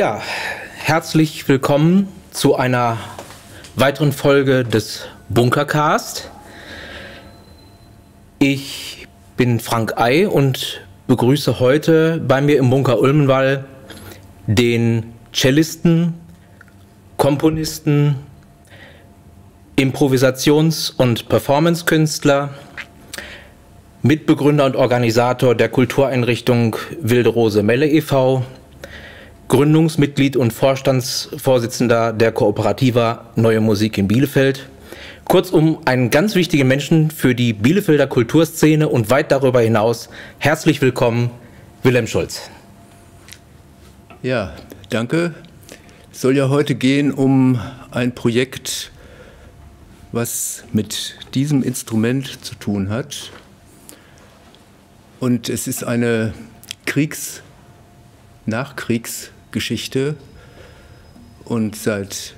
Ja, herzlich willkommen zu einer weiteren Folge des Bunkercast. Ich bin Frank Ei und begrüße heute bei mir im Bunker Ulmenwall den Cellisten, Komponisten, Improvisations- und Performancekünstler, Mitbegründer und Organisator der Kultureinrichtung Wilde Rose Melle e.V., Gründungsmitglied und Vorstandsvorsitzender der Kooperativa Neue Musik in Bielefeld. Kurzum, einen ganz wichtigen Menschen für die Bielefelder Kulturszene und weit darüber hinaus. Herzlich willkommen, Wilhelm Schulz. Ja, danke. Es soll ja heute gehen um ein Projekt, was mit diesem Instrument zu tun hat. Und es ist eine Kriegs-, Nachkriegs- Geschichte. Und seit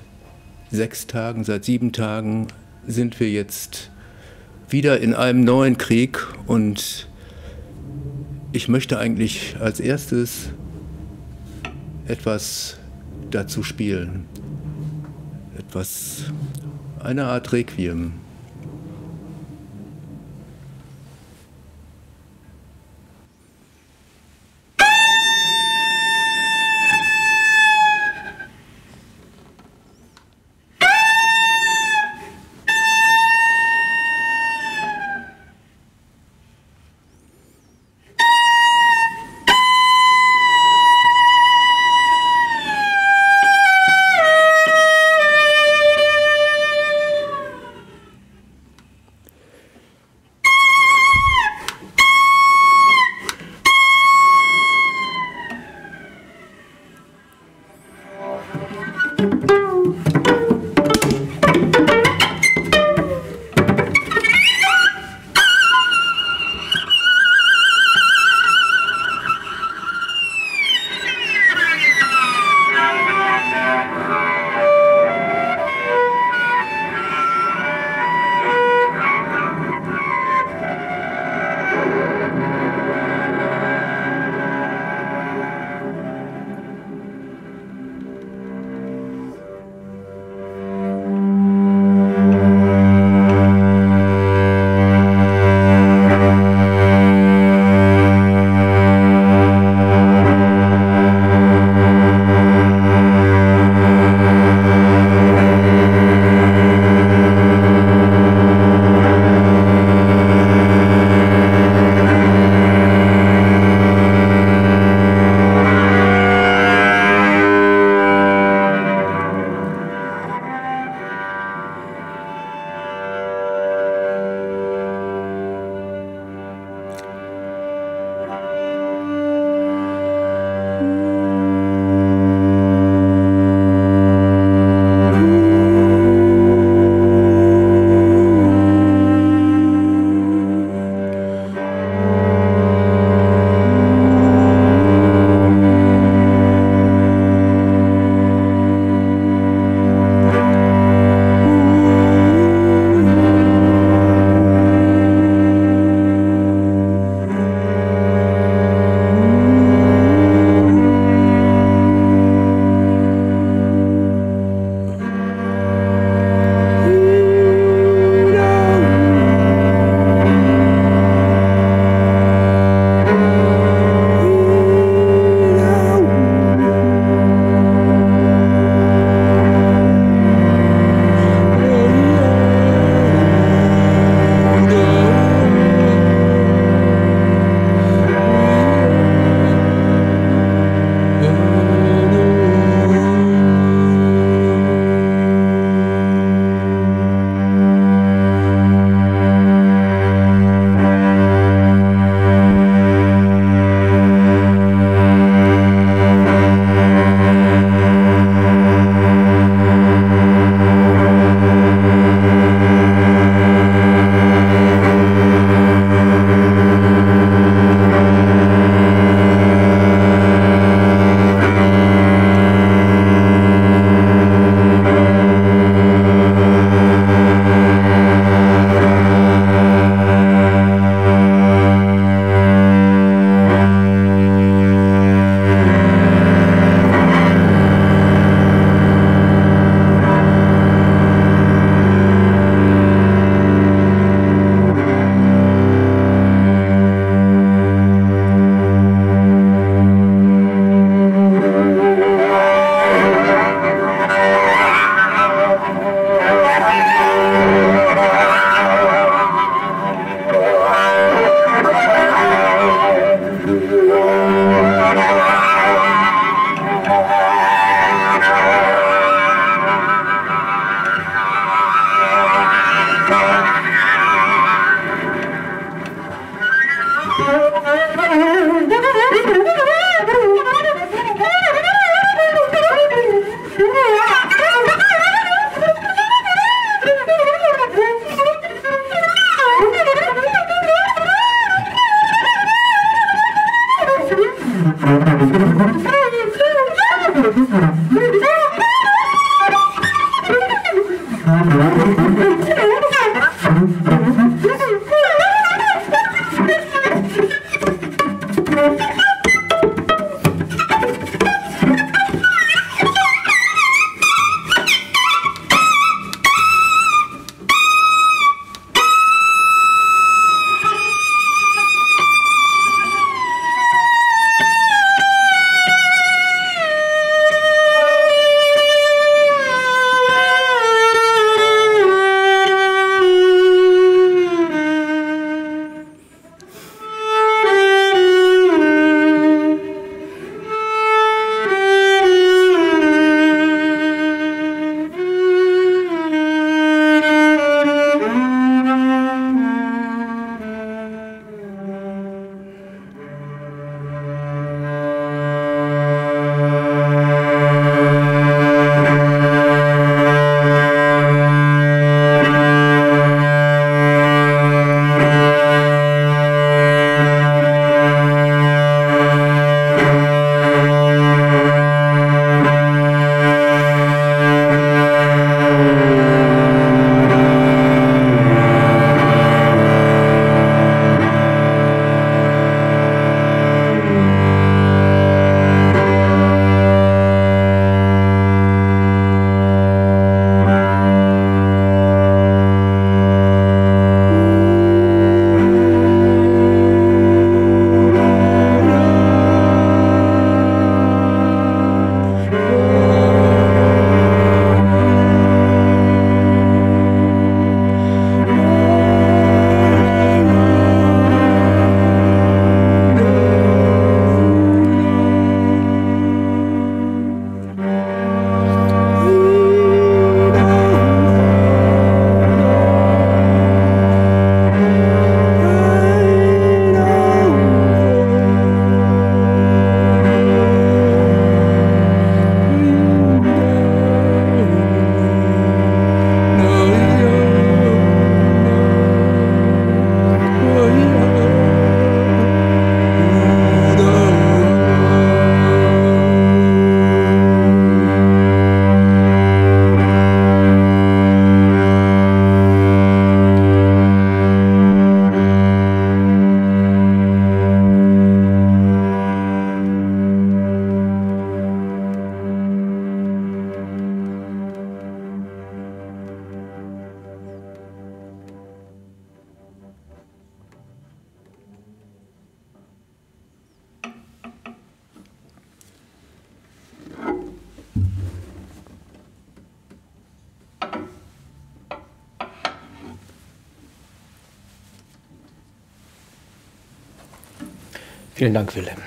sechs Tagen, seit sieben Tagen sind wir jetzt wieder in einem neuen Krieg und ich möchte eigentlich als erstes etwas dazu spielen. Etwas, eine Art Requiem. Vielen Dank, Willem.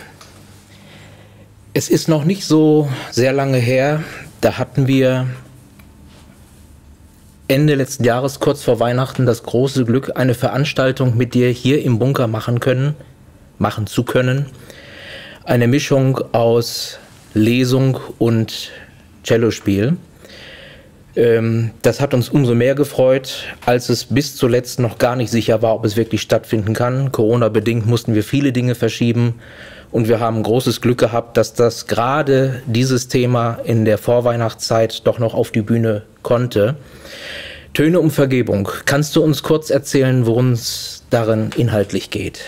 Es ist noch nicht so sehr lange her, da hatten wir Ende letzten Jahres, kurz vor Weihnachten, das große Glück, eine Veranstaltung mit dir hier im Bunker machen können, machen zu können. Eine Mischung aus Lesung und Cellospiel. Ähm, das hat uns umso mehr gefreut, als es bis zuletzt noch gar nicht sicher war, ob es wirklich stattfinden kann. Corona-bedingt mussten wir viele Dinge verschieben und wir haben großes Glück gehabt, dass das gerade dieses Thema in der Vorweihnachtszeit doch noch auf die Bühne konnte. Töne um Vergebung. Kannst du uns kurz erzählen, worum es darin inhaltlich geht?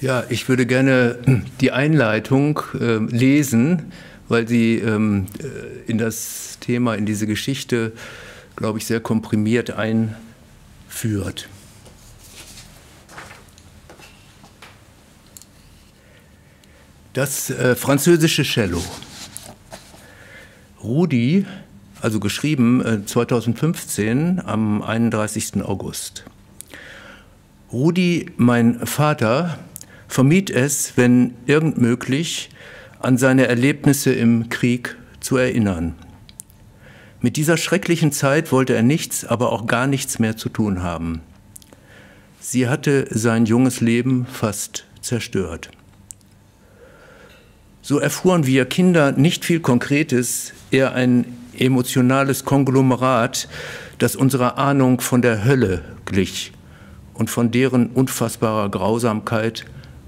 Ja, ich würde gerne die Einleitung äh, lesen, weil sie ähm, äh, in das Thema, in diese Geschichte, glaube ich, sehr komprimiert einführt. Das äh, französische Cello. Rudi, also geschrieben äh, 2015 am 31. August. Rudi, mein Vater, vermied es, wenn irgend möglich, an seine Erlebnisse im Krieg zu erinnern. Mit dieser schrecklichen Zeit wollte er nichts, aber auch gar nichts mehr zu tun haben. Sie hatte sein junges Leben fast zerstört. So erfuhren wir Kinder nicht viel Konkretes, eher ein emotionales Konglomerat, das unserer Ahnung von der Hölle glich und von deren unfassbarer Grausamkeit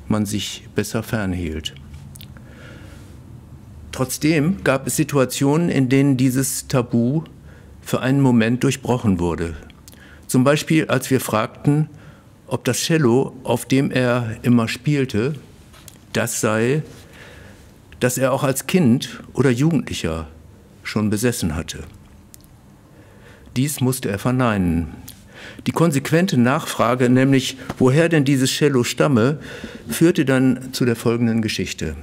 man sich besser fernhielt. Trotzdem gab es Situationen, in denen dieses Tabu für einen Moment durchbrochen wurde. Zum Beispiel, als wir fragten, ob das Cello, auf dem er immer spielte, das sei, das er auch als Kind oder Jugendlicher schon besessen hatte. Dies musste er verneinen. Die konsequente Nachfrage, nämlich woher denn dieses Cello stamme, führte dann zu der folgenden Geschichte.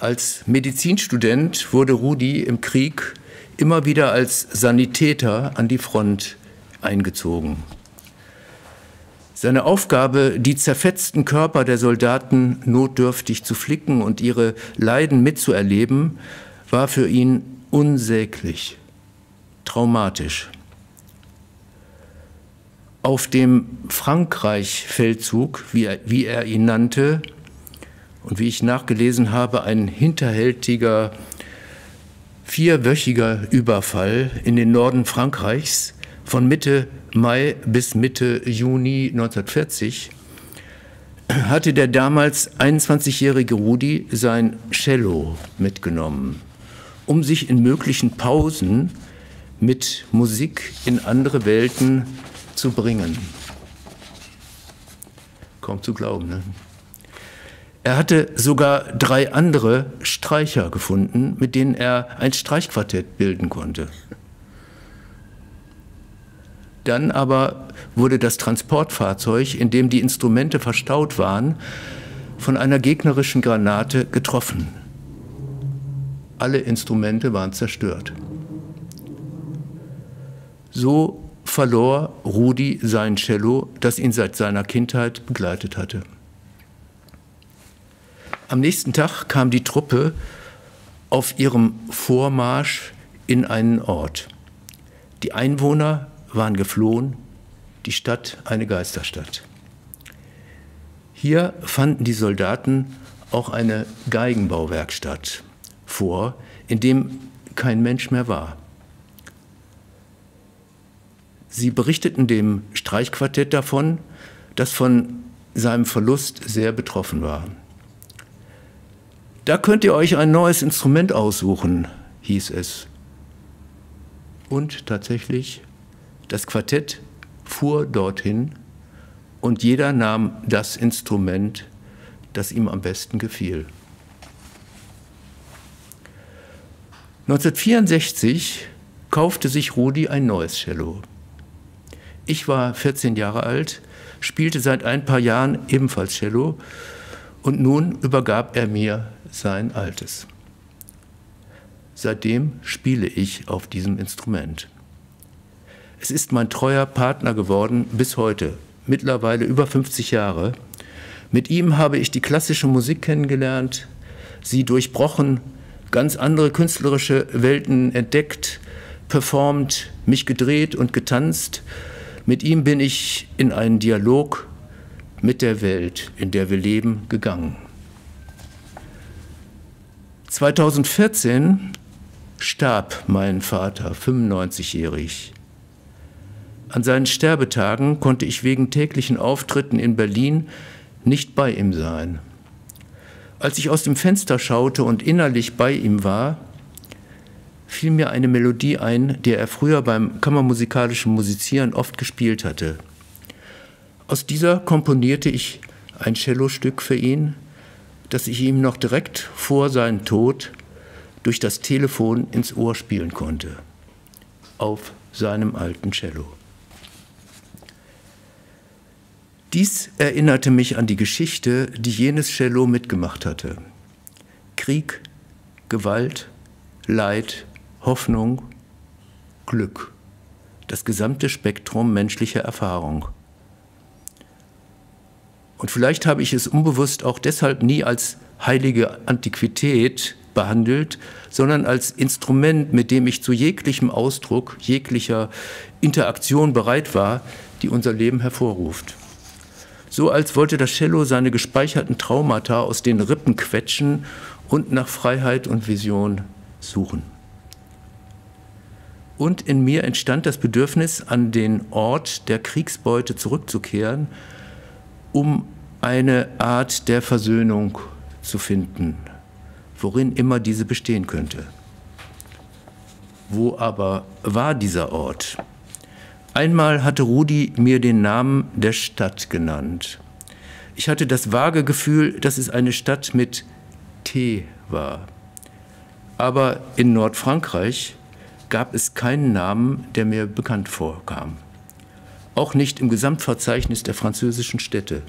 Als Medizinstudent wurde Rudi im Krieg immer wieder als Sanitäter an die Front eingezogen. Seine Aufgabe, die zerfetzten Körper der Soldaten notdürftig zu flicken und ihre Leiden mitzuerleben, war für ihn unsäglich, traumatisch. Auf dem Frankreich-Feldzug, wie wie er ihn nannte, und wie ich nachgelesen habe, ein hinterhältiger, vierwöchiger Überfall in den Norden Frankreichs von Mitte Mai bis Mitte Juni 1940 hatte der damals 21-jährige Rudi sein Cello mitgenommen, um sich in möglichen Pausen mit Musik in andere Welten zu bringen. Kaum zu glauben, ne? Er hatte sogar drei andere Streicher gefunden, mit denen er ein Streichquartett bilden konnte. Dann aber wurde das Transportfahrzeug, in dem die Instrumente verstaut waren, von einer gegnerischen Granate getroffen. Alle Instrumente waren zerstört. So verlor Rudi sein Cello, das ihn seit seiner Kindheit begleitet hatte. Am nächsten Tag kam die Truppe auf ihrem Vormarsch in einen Ort. Die Einwohner waren geflohen, die Stadt eine Geisterstadt. Hier fanden die Soldaten auch eine Geigenbauwerkstatt vor, in dem kein Mensch mehr war. Sie berichteten dem Streichquartett davon, das von seinem Verlust sehr betroffen war. Da könnt ihr euch ein neues Instrument aussuchen, hieß es. Und tatsächlich, das Quartett fuhr dorthin und jeder nahm das Instrument, das ihm am besten gefiel. 1964 kaufte sich Rudi ein neues Cello. Ich war 14 Jahre alt, spielte seit ein paar Jahren ebenfalls Cello und nun übergab er mir sein altes. Seitdem spiele ich auf diesem Instrument. Es ist mein treuer Partner geworden bis heute, mittlerweile über 50 Jahre. Mit ihm habe ich die klassische Musik kennengelernt, sie durchbrochen, ganz andere künstlerische Welten entdeckt, performt, mich gedreht und getanzt. Mit ihm bin ich in einen Dialog mit der Welt, in der wir leben, gegangen. 2014 starb mein Vater, 95-jährig. An seinen Sterbetagen konnte ich wegen täglichen Auftritten in Berlin nicht bei ihm sein. Als ich aus dem Fenster schaute und innerlich bei ihm war, fiel mir eine Melodie ein, die er früher beim kammermusikalischen Musizieren oft gespielt hatte. Aus dieser komponierte ich ein Cellostück für ihn, das ich ihm noch direkt vor seinem Tod durch das Telefon ins Ohr spielen konnte. Auf seinem alten Cello. Dies erinnerte mich an die Geschichte, die jenes Cello mitgemacht hatte. Krieg, Gewalt, Leid, Hoffnung, Glück. Das gesamte Spektrum menschlicher Erfahrung. Und vielleicht habe ich es unbewusst auch deshalb nie als heilige Antiquität behandelt, sondern als Instrument, mit dem ich zu jeglichem Ausdruck, jeglicher Interaktion bereit war, die unser Leben hervorruft. So als wollte das Cello seine gespeicherten Traumata aus den Rippen quetschen und nach Freiheit und Vision suchen. Und in mir entstand das Bedürfnis, an den Ort der Kriegsbeute zurückzukehren, um eine Art der Versöhnung zu finden, worin immer diese bestehen könnte. Wo aber war dieser Ort? Einmal hatte Rudi mir den Namen der Stadt genannt. Ich hatte das vage Gefühl, dass es eine Stadt mit T war. Aber in Nordfrankreich gab es keinen Namen, der mir bekannt vorkam. Auch nicht im Gesamtverzeichnis der französischen Städte.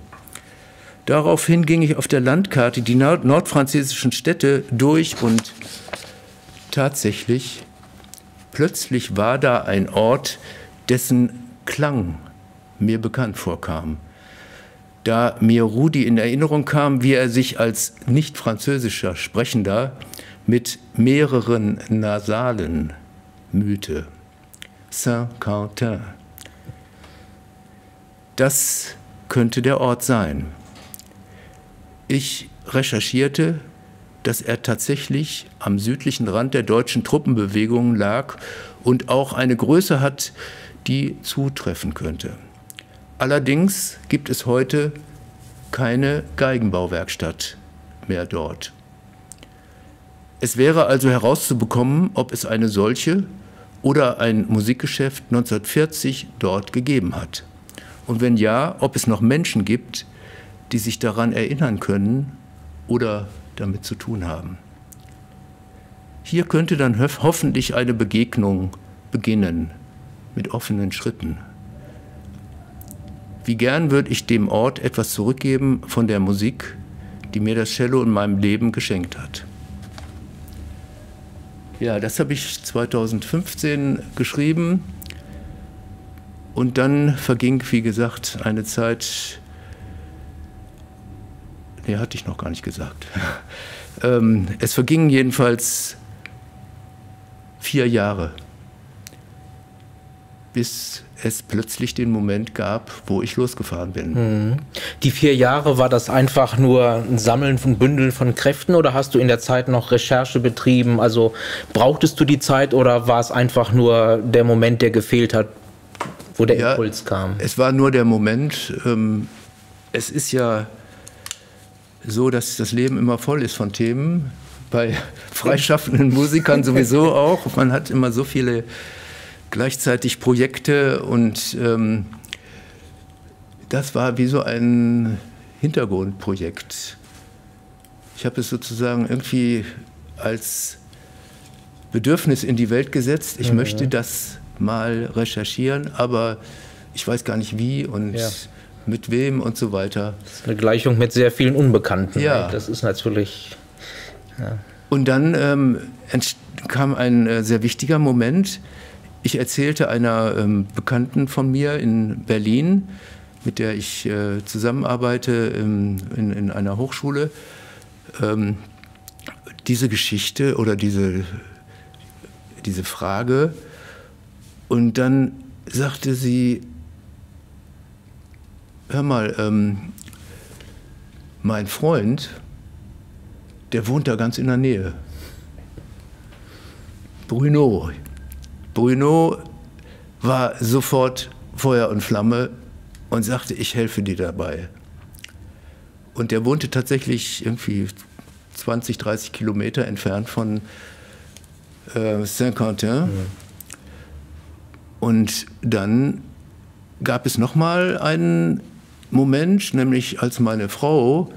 Daraufhin ging ich auf der Landkarte die nordfranzösischen Städte durch und tatsächlich, plötzlich war da ein Ort, dessen Klang mir bekannt vorkam. Da mir Rudi in Erinnerung kam, wie er sich als nicht französischer Sprechender mit mehreren Nasalen mühte. Saint-Quentin. Das könnte der Ort sein. Ich recherchierte, dass er tatsächlich am südlichen Rand der deutschen Truppenbewegungen lag und auch eine Größe hat, die zutreffen könnte. Allerdings gibt es heute keine Geigenbauwerkstatt mehr dort. Es wäre also herauszubekommen, ob es eine solche oder ein Musikgeschäft 1940 dort gegeben hat. Und wenn ja, ob es noch Menschen gibt, die sich daran erinnern können oder damit zu tun haben. Hier könnte dann hoffentlich eine Begegnung beginnen mit offenen Schritten. Wie gern würde ich dem Ort etwas zurückgeben von der Musik, die mir das Cello in meinem Leben geschenkt hat. Ja, das habe ich 2015 geschrieben. Und dann verging, wie gesagt, eine Zeit, nee, hatte ich noch gar nicht gesagt. ähm, es vergingen jedenfalls vier Jahre, bis es plötzlich den Moment gab, wo ich losgefahren bin. Mhm. Die vier Jahre, war das einfach nur ein Sammeln von Bündeln von Kräften oder hast du in der Zeit noch Recherche betrieben? Also brauchtest du die Zeit oder war es einfach nur der Moment, der gefehlt hat, wo der ja, Impuls kam? Es war nur der Moment. Ähm, es ist ja so, dass das Leben immer voll ist von Themen. Bei freischaffenden Musikern sowieso auch. Man hat immer so viele gleichzeitig Projekte und ähm, das war wie so ein Hintergrundprojekt. Ich habe es sozusagen irgendwie als Bedürfnis in die Welt gesetzt. Ich mhm. möchte das mal recherchieren, aber ich weiß gar nicht wie und ja. mit wem und so weiter. Das ist eine Gleichung mit sehr vielen Unbekannten. Ja. Das ist natürlich. Ja. Und dann ähm, kam ein äh, sehr wichtiger Moment. Ich erzählte einer ähm, Bekannten von mir in Berlin, mit der ich äh, zusammenarbeite ähm, in, in, einer Hochschule, ähm, diese Geschichte oder diese, diese Frage. Und dann sagte sie, hör mal, ähm, mein Freund, der wohnt da ganz in der Nähe. Bruno, Bruno war sofort Feuer und Flamme und sagte, ich helfe dir dabei. Und der wohnte tatsächlich irgendwie 20, 30 Kilometer entfernt von äh, Saint-Quentin. Mhm. Und dann gab es nochmal einen Moment, nämlich als meine Frau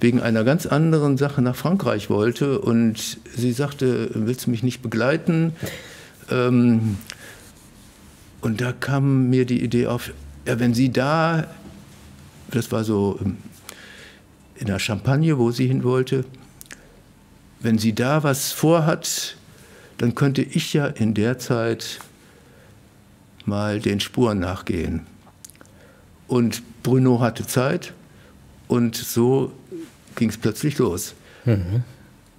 wegen einer ganz anderen Sache nach Frankreich wollte und sie sagte, willst du mich nicht begleiten? Ähm, und da kam mir die Idee auf, ja, wenn sie da, das war so ähm, in der Champagne, wo sie hin wollte, wenn sie da was vorhat, dann könnte ich ja in der Zeit mal den Spuren nachgehen. Und Bruno hatte Zeit und so ging es plötzlich los. Mhm.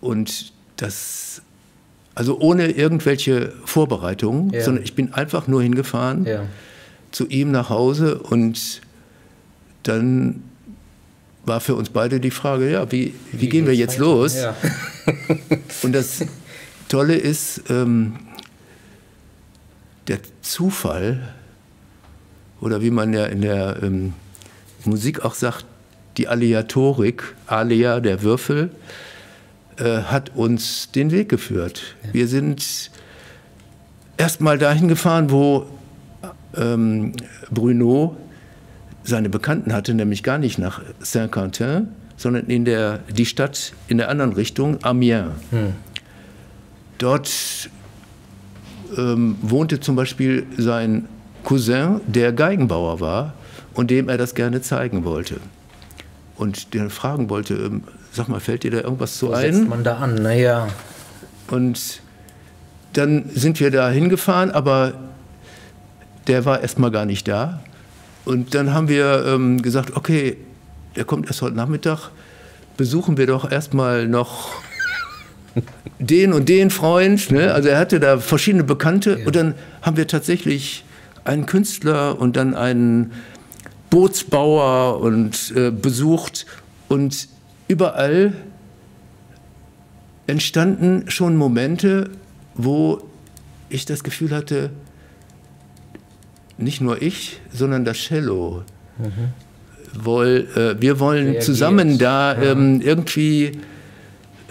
Und das also ohne irgendwelche Vorbereitungen, ja. sondern ich bin einfach nur hingefahren. Ja. zu ihm nach Hause und dann war für uns beide die Frage, ja, wie, wie, wie gehen wir jetzt weiter? los? Ja. und das Tolle ist, ähm, der Zufall, oder wie man ja in der ähm, Musik auch sagt, die Aleatorik, Alia, der Würfel, äh, hat uns den Weg geführt. Ja. Wir sind erst mal dahin gefahren, wo ähm, Bruno seine Bekannten hatte, nämlich gar nicht nach Saint-Quentin, sondern in der, die Stadt in der anderen Richtung, Amiens. Hm. Dort ähm, wohnte zum Beispiel sein Cousin, der Geigenbauer war und dem er das gerne zeigen wollte. Und den fragen wollte, ähm, sag mal, fällt dir da irgendwas zu Wo ein? setzt man da an, naja. Und dann sind wir da hingefahren, aber der war erstmal gar nicht da. Und dann haben wir ähm, gesagt, okay, der kommt erst heute Nachmittag, besuchen wir doch erstmal noch den und den Freund. Ne? Also er hatte da verschiedene Bekannte ja. und dann haben wir tatsächlich einen Künstler und dann einen Bootsbauer und äh, besucht und überall entstanden schon Momente, wo ich das Gefühl hatte, nicht nur ich, sondern das Cello. Mhm. Woll, äh, wir wollen Reagiert. zusammen da ähm, irgendwie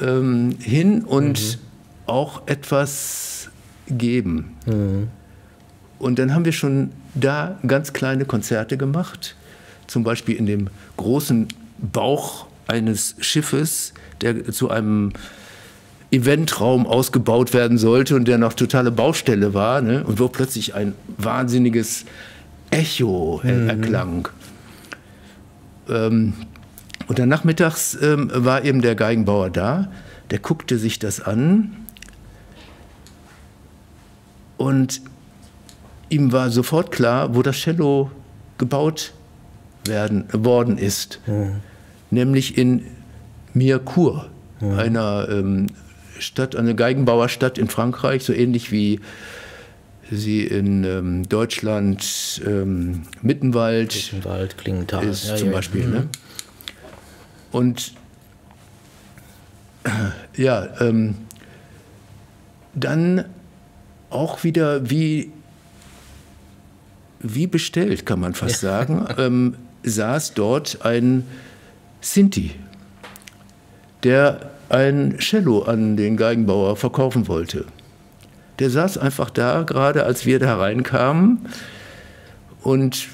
ähm, hin und mhm. auch etwas geben. Mhm. Und dann haben wir schon da ganz kleine Konzerte gemacht, zum Beispiel in dem großen Bauch eines Schiffes, der zu einem Eventraum ausgebaut werden sollte und der noch totale Baustelle war ne? und wo plötzlich ein wahnsinniges Echo mhm. erklang. Ähm, und dann nachmittags ähm, war eben der Geigenbauer da, der guckte sich das an und ihm war sofort klar, wo das Cello gebaut werden, worden ist, mhm. nämlich in Mirecourt, mhm. einer ähm, Stadt, eine Geigenbauerstadt in Frankreich, so ähnlich wie sie in ähm, Deutschland ähm, Mittenwald, Mittenwald Klingenthal ist ja, zum ja, Beispiel. Ne? Und ja, ähm, dann auch wieder wie, wie bestellt, kann man fast ja. sagen, ähm, saß dort ein Sinti, der ein Cello an den Geigenbauer verkaufen wollte. Der saß einfach da, gerade als wir da reinkamen und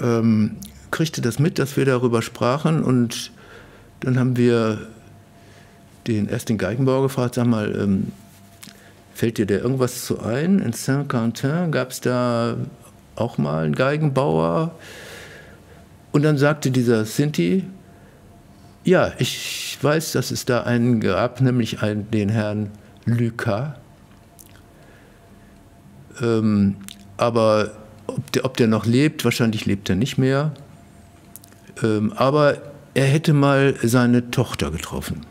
ähm, kriegte das mit, dass wir darüber sprachen und dann haben wir den, erst den Geigenbauer gefragt, sag mal, ähm, fällt dir da irgendwas zu ein? In Saint-Quentin gab es da auch mal einen Geigenbauer. Und dann sagte dieser Sinti, ja, ich weiß, dass es da einen gab, nämlich einen, den Herrn Lucas. Ähm, aber ob der, ob der, noch lebt, wahrscheinlich lebt er nicht mehr. Ähm, aber er hätte mal seine Tochter getroffen.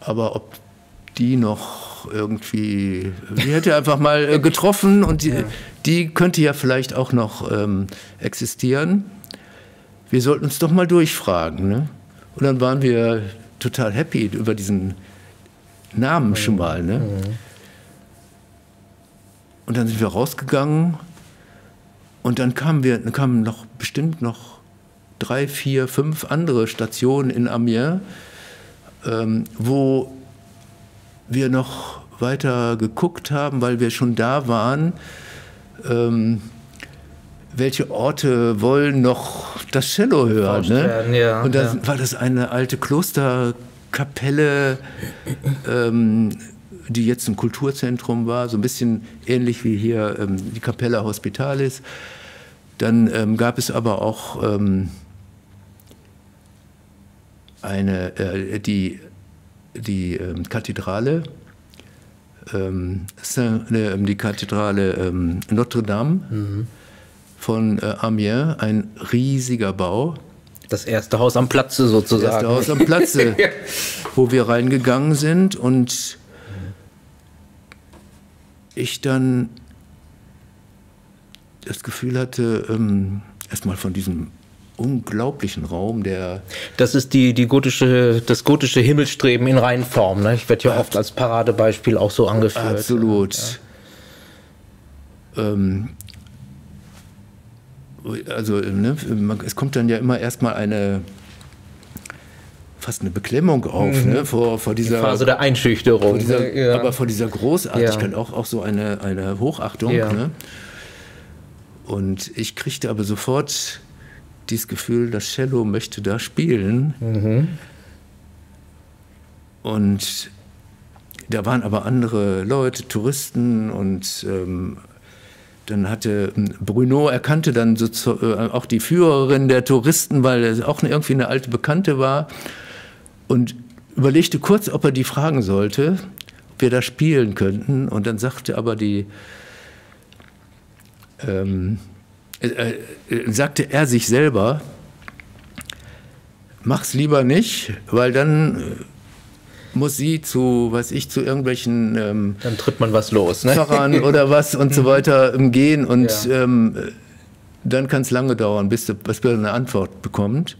Aber ob die noch irgendwie, die hätte er einfach mal äh, getroffen und die, die, könnte ja vielleicht auch noch ähm, existieren wir sollten uns doch mal durchfragen. Ne? Und dann waren wir total happy über diesen Namen schon mal. Ne? Und dann sind wir rausgegangen und dann kamen wir, dann kamen noch bestimmt noch drei, vier, fünf andere Stationen in Amiens, ähm, wo wir noch weiter geguckt haben, weil wir schon da waren. Ähm, welche Orte wollen noch das Cello hören? Ne? Ja, und dann ja. war das eine alte Klosterkapelle, ähm, die jetzt ein Kulturzentrum war, so ein bisschen ähnlich wie hier ähm, die Capella Hospitalis. Dann ähm, gab es aber auch ähm, eine, äh, die, die ähm, Kathedrale, ähm, äh, die Kathedrale Notre Dame. Mhm von äh, Amiens, ein riesiger Bau. Das erste Haus am Platze sozusagen. Das erste Haus am Platze, wo wir reingegangen sind und ich dann das Gefühl hatte, ähm, erstmal von diesem unglaublichen Raum, der. Das ist die, die gotische, das gotische Himmelstreben in Reinform. Ne? Ich werde ja oft als Paradebeispiel auch so angeführt. Absolut. Ja. Ähm, also, ne, es kommt dann ja immer erstmal eine fast eine Beklemmung auf, mhm. ne, vor, vor dieser die Phase der Einschüchterung. Vor dieser, ja. Aber vor dieser Großartigkeit ja. auch, auch so eine, eine Hochachtung. Ja. Ne? Und ich kriegte aber sofort dieses Gefühl, das Cello möchte da spielen. Mhm. Und da waren aber andere Leute, Touristen und ähm, dann hatte ähm, Bruno erkannte dann so äh, auch die Führerin der Touristen, weil er auch irgendwie eine alte Bekannte war und überlegte kurz, ob er die fragen sollte, ob wir da spielen könnten. Und dann sagte aber die, ähm, äh, äh, sagte er sich selber, mach's lieber nicht, weil dann äh, muss sie zu, weiß ich, zu irgendwelchen ähm, dann tritt man was los, ne? Pfarrern oder was und so weiter ähm, gehen und ja. ähm, dann kann es lange dauern, bis, bis man eine Antwort bekommt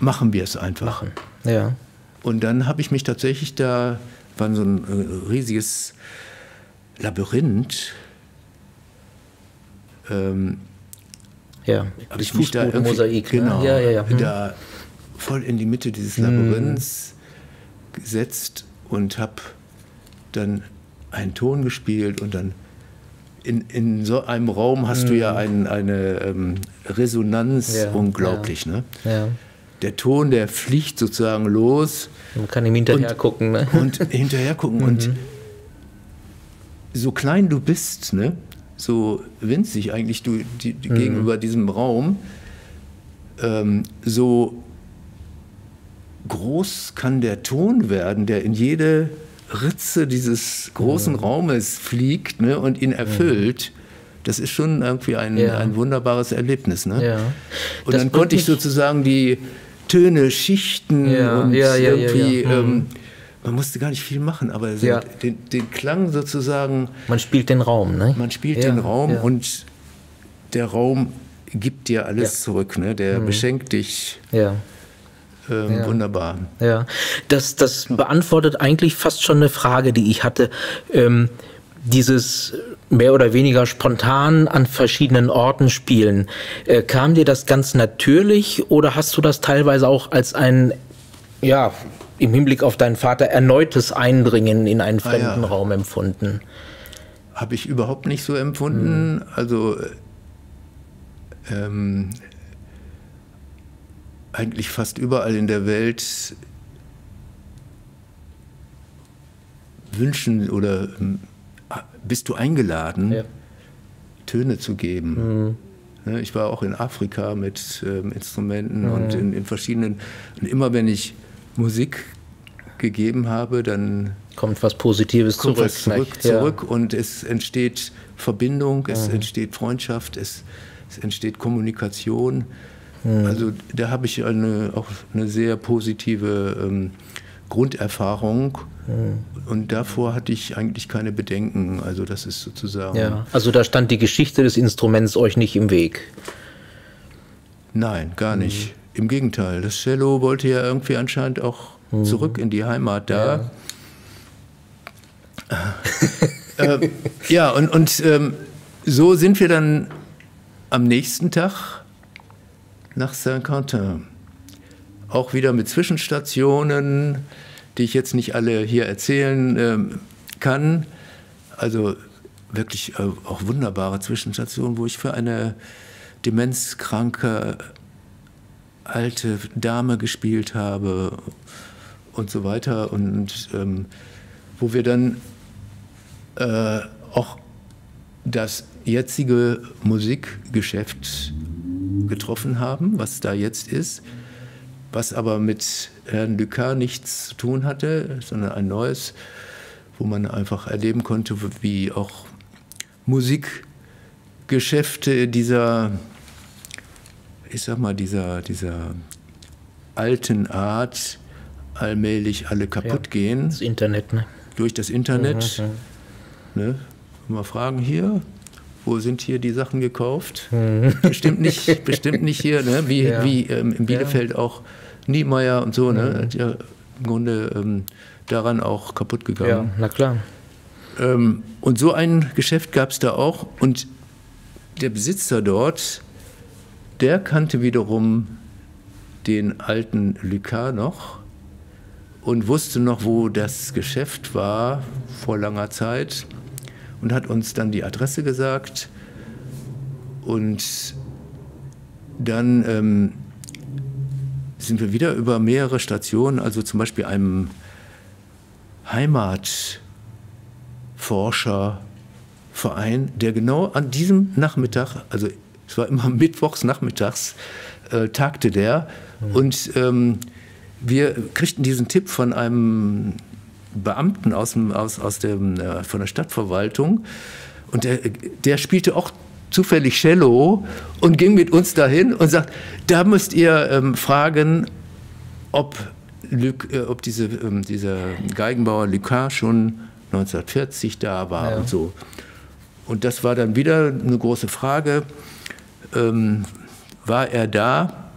machen wir es einfach. Machen, ja. Und dann habe ich mich tatsächlich da, war so ein äh, riesiges Labyrinth. Ähm, ja, habe ich mich da Mosaik, ne? genau, ne? ja, ja, ja. Hm. da voll in die Mitte dieses Labyrinths hm. gesetzt und habe dann einen Ton gespielt und dann in, in so einem Raum hast hm. du ja ein, eine ähm, Resonanz ja, unglaublich. Ja. Ne? Ja der Ton, der fliegt sozusagen los. Man kann ihm hinterher und, gucken. Ne? Und hinterher gucken. Mhm. Und so klein du bist, ne? so winzig eigentlich du die, die mhm. gegenüber diesem Raum, ähm, so groß kann der Ton werden, der in jede Ritze dieses großen mhm. Raumes fliegt ne, und ihn erfüllt. Das ist schon irgendwie ein, ja. ein wunderbares Erlebnis. Ne? Ja. Und das dann konnte ich sozusagen die, Töne, Schichten ja, und ja, ja, irgendwie. Ähm, mhm. man musste gar nicht viel machen, aber den, den, Klang sozusagen. Man spielt den Raum, ne? Man spielt den Raum und der Raum gibt dir alles zurück, ne? Der mhm. beschenkt dich. Ja. Ähm, ja. Wunderbar. Ja, das, das beantwortet eigentlich fast schon eine Frage, die ich hatte. Ähm, dieses mehr oder weniger spontan an verschiedenen Orten spielen. Äh, kam dir das ganz natürlich oder hast du das teilweise auch als ein, ja, im Hinblick auf deinen Vater erneutes Eindringen in einen fremden ah, ja. Raum empfunden? Habe ich überhaupt nicht so empfunden. Hm. Also ähm, eigentlich fast überall in der Welt wünschen oder ähm, bist du eingeladen, ja. Töne zu geben. Mhm. Ne, ich war auch in Afrika mit ähm, Instrumenten mhm. und in, in, verschiedenen. Und immer wenn ich Musik gegeben habe, dann kommt was Positives kommt zurück. Was zurück, zurück ja. und es entsteht Verbindung, es mhm. entsteht Freundschaft, es, es entsteht Kommunikation. Mhm. Also da habe ich eine, auch eine sehr positive ähm, Grunderfahrung. Und davor hatte ich eigentlich keine Bedenken. Also das ist sozusagen. Ja, also da stand die Geschichte des Instruments euch nicht im Weg. Nein, gar nicht. Mhm. Im Gegenteil, das Cello wollte ja irgendwie anscheinend auch mhm. zurück in die Heimat da. Ja, äh, ja und, und ähm, so sind wir dann am nächsten Tag nach Saint-Quentin auch wieder mit Zwischenstationen, die ich jetzt nicht alle hier erzählen äh, kann. Also wirklich äh, auch wunderbare Zwischenstationen, wo ich für eine demenzkranke alte Dame gespielt habe und so weiter. Und ähm, wo wir dann äh, auch das jetzige Musikgeschäft getroffen haben, was da jetzt ist was aber mit Herrn Lucas nichts zu tun hatte, sondern ein neues, wo man einfach erleben konnte, wie auch Musikgeschäfte dieser, ich sag mal, dieser, dieser alten Art allmählich alle kaputt ja, gehen. Das Internet, ne? Durch das Internet. Mhm, Ne? Mal fragen hier, wo sind hier die Sachen gekauft? Hm. Bestimmt nicht, bestimmt nicht hier, ne? wie, ja. wie ähm, in Bielefeld ja. auch Niemeyer und so, ne? Mhm. Ja, im Grunde ähm, daran auch kaputt gegangen. Ja, na klar. Ähm, und so ein Geschäft gab es da auch. Und der Besitzer dort, der kannte wiederum den alten Lucas noch und wusste noch, wo das Geschäft war vor langer Zeit und hat uns dann die Adresse gesagt. Und dann ähm, sind wir wieder über mehrere Stationen, also zum Beispiel einem Heimatforscherverein, der genau an diesem Nachmittag, also es war immer mittwochs nachmittags, äh, tagte der. Mhm. Und ähm, wir kriegten diesen Tipp von einem Beamten aus dem, aus, aus dem, äh, von der Stadtverwaltung. Und der, der spielte auch zufällig Cello und ging mit uns dahin und sagt, da müsst ihr ähm, fragen, ob, Luc, äh, ob diese, ähm, dieser Geigenbauer Lucas schon 1940 da war ja. und so. Und das war dann wieder eine große Frage. Ähm, war er da?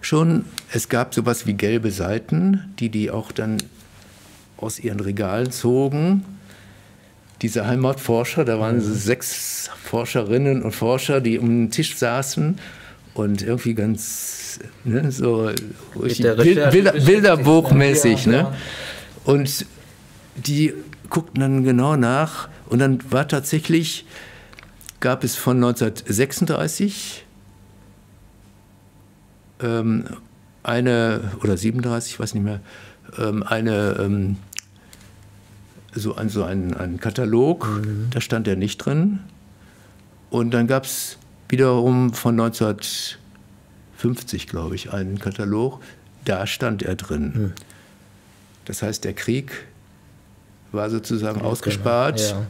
Schon, es gab sowas wie gelbe Seiten, die die auch dann aus ihren Regalen zogen. Diese Heimatforscher, da waren mhm. sechs Forscherinnen und Forscher, die um den Tisch saßen und irgendwie ganz ne, so Bilder, Bilderbuchmäßig. Ne? Und die guckten dann genau nach und dann war tatsächlich, gab es von 1936 ähm, eine, oder 37, ich weiß nicht mehr, ähm, eine ähm, so ein, so ein, ein Katalog, mhm. da stand er nicht drin. Und dann gab es wiederum von 1950, glaube ich, einen Katalog, da stand er drin. Mhm. Das heißt, der Krieg war sozusagen ja, ausgespart, ja.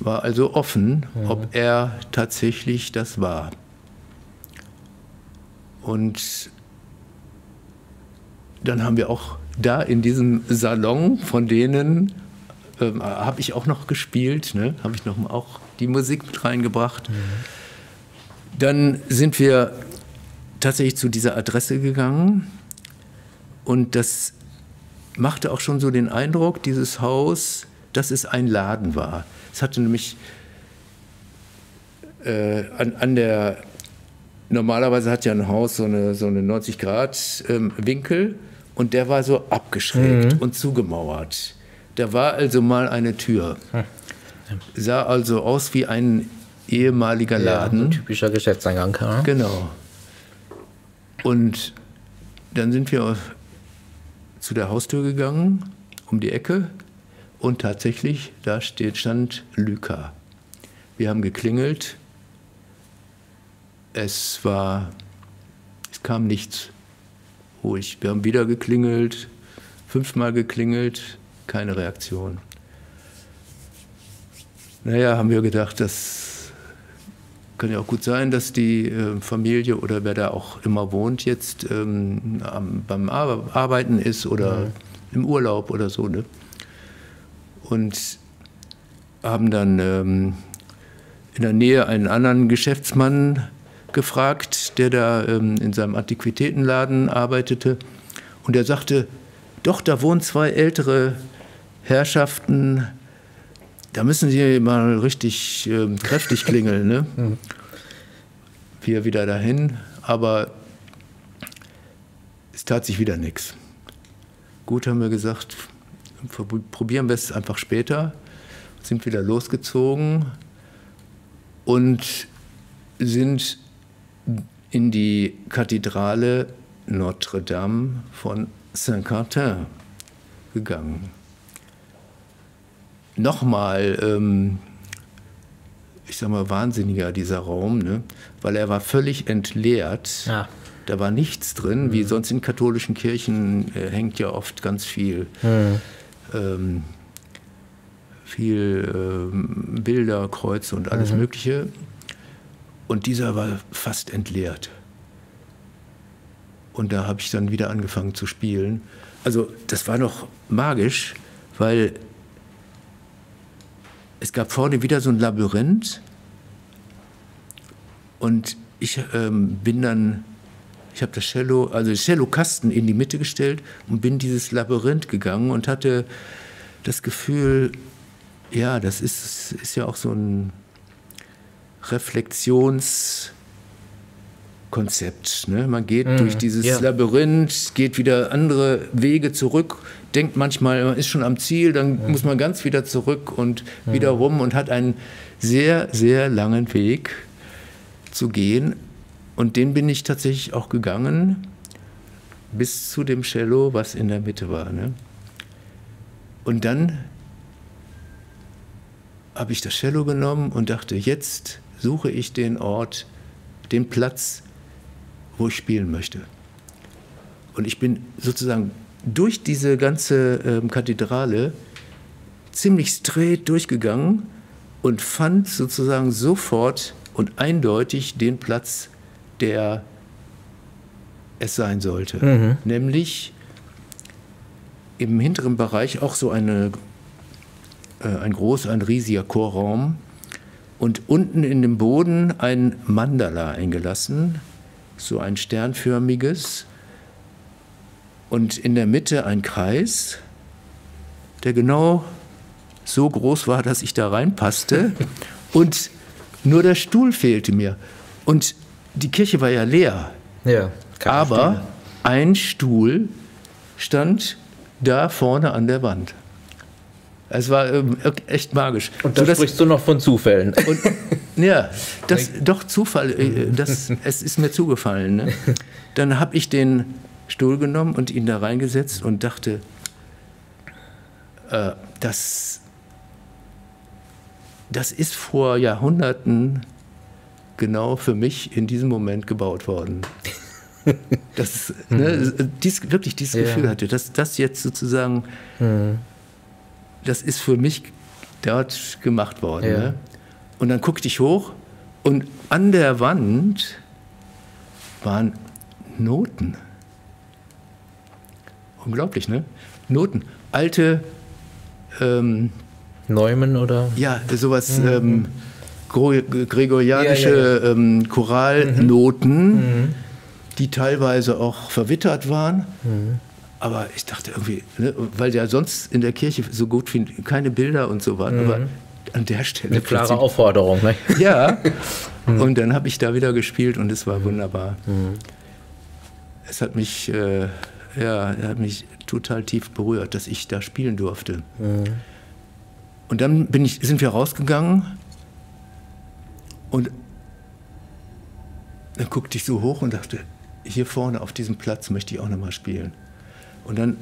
war also offen, mhm. ob er tatsächlich das war. Und dann haben wir auch da in diesem Salon von denen ähm, habe ich auch noch gespielt, ne? habe ich noch auch die Musik mit reingebracht. Mhm. Dann sind wir tatsächlich zu dieser Adresse gegangen und das machte auch schon so den Eindruck, dieses Haus, dass es ein Laden war. Es hatte nämlich äh, an, an, der, normalerweise hat ja ein Haus so eine, so eine 90 Grad ähm, Winkel und der war so abgeschrägt mhm. und zugemauert. Da war also mal eine Tür. Hm. Sah also aus wie ein ehemaliger Laden. Ja, ein typischer Geschäftseingang. Ja. Genau. Und dann sind wir zu der Haustür gegangen, um die Ecke. Und tatsächlich, da steht, stand Lyka. Wir haben geklingelt. Es war, es kam nichts ruhig. Wir haben wieder geklingelt, fünfmal geklingelt, keine Reaktion. Naja, haben wir gedacht, das kann ja auch gut sein, dass die äh, Familie oder wer da auch immer wohnt jetzt ähm, beim Ar Arbeiten ist oder mhm. im Urlaub oder so. Ne? Und haben dann ähm, in der Nähe einen anderen Geschäftsmann gefragt, der da ähm, in seinem Antiquitätenladen arbeitete. Und er sagte, doch, da wohnen zwei ältere Herrschaften, da müssen Sie mal richtig äh, kräftig klingeln. Ne? Mhm. Wir wieder dahin, aber es tat sich wieder nichts. Gut, haben wir gesagt, probieren wir es einfach später. Sind wieder losgezogen und sind in die Kathedrale Notre Dame von Saint-Quentin gegangen. Nochmal, ähm, ich sag mal, wahnsinniger dieser Raum, ne? weil er war völlig entleert. Ja. Da war nichts drin, mhm. wie sonst in katholischen Kirchen äh, hängt ja oft ganz viel. Mhm. Ähm, viel ähm, Bilder, Kreuze und alles mhm. Mögliche. Und dieser war fast entleert. Und da habe ich dann wieder angefangen zu spielen. Also das war noch magisch, weil es gab vorne wieder so ein Labyrinth und ich ähm, bin dann, ich habe das Cello, also Cello-Kasten in die Mitte gestellt und bin dieses Labyrinth gegangen und hatte das Gefühl, ja, das ist, ist ja auch so ein Reflexionskonzept. Ne? Man geht mm, durch dieses ja. Labyrinth, geht wieder andere Wege zurück, denkt manchmal, man ist schon am Ziel, dann mm. muss man ganz wieder zurück und mm. wieder rum und hat einen sehr, sehr langen Weg zu gehen. Und den bin ich tatsächlich auch gegangen, bis zu dem Cello, was in der Mitte war. Ne? Und dann habe ich das Cello genommen und dachte, jetzt suche ich den Ort, den Platz, wo ich spielen möchte. Und ich bin sozusagen durch diese ganze ähm, Kathedrale ziemlich straight durchgegangen und fand sozusagen sofort und eindeutig den Platz, der es sein sollte. Mhm. Nämlich im hinteren Bereich auch so eine, äh, ein großer, ein riesiger Chorraum und unten in dem Boden ein Mandala eingelassen, so ein sternförmiges und in der Mitte ein Kreis, der genau so groß war, dass ich da reinpasste und nur der Stuhl fehlte mir. Und die Kirche war ja leer. Ja, aber Stuhl. ein Stuhl stand da vorne an der Wand. Es war ähm, echt magisch. Und da so, sprichst du noch von Zufällen. Und, ja, das, doch Zufall, äh, das, es ist mir zugefallen. Ne? Dann habe ich den Stuhl genommen und ihn da reingesetzt und dachte, äh, das, das ist vor Jahrhunderten genau für mich in diesem Moment gebaut worden. dass ne, mhm. dies, wirklich dieses ja. Gefühl hatte, dass das jetzt sozusagen, mhm. Das ist für mich dort gemacht worden. Ja. Ne? Und dann guckte ich hoch und an der Wand waren Noten. Unglaublich, ne? Noten. Alte. Ähm, Neumann oder? Ja, sowas. Mhm. Ähm, gregorianische ja, ja, ähm, Choralnoten. Mhm die teilweise auch verwittert waren. Mhm. Aber ich dachte irgendwie, ne, weil ja sonst in der Kirche so gut wie keine Bilder und so waren, mhm. aber an der Stelle. Eine klare Aufforderung, ne? Ja. Mhm. Und dann habe ich da wieder gespielt und es war wunderbar. Mhm. Es hat mich, äh, ja, hat mich total tief berührt, dass ich da spielen durfte. Mhm. Und dann bin ich, sind wir rausgegangen und dann guckte ich so hoch und dachte, hier vorne auf diesem Platz möchte ich auch nochmal spielen. Und dann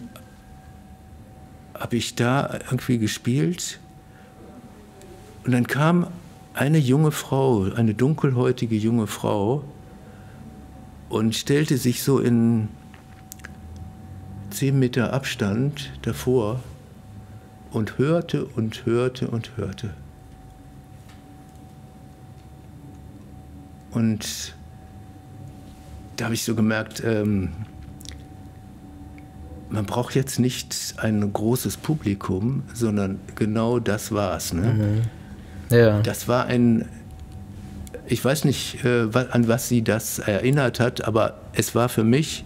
habe ich da irgendwie gespielt und dann kam eine junge Frau, eine dunkelhäutige junge Frau und stellte sich so in zehn Meter Abstand davor und hörte und hörte und hörte. Und da habe ich so gemerkt, ähm, man braucht jetzt nicht ein großes Publikum, sondern genau das war es. Ne? Mhm. Ja. Das war ein, ich weiß nicht, äh, an was sie das erinnert hat, aber es war für mich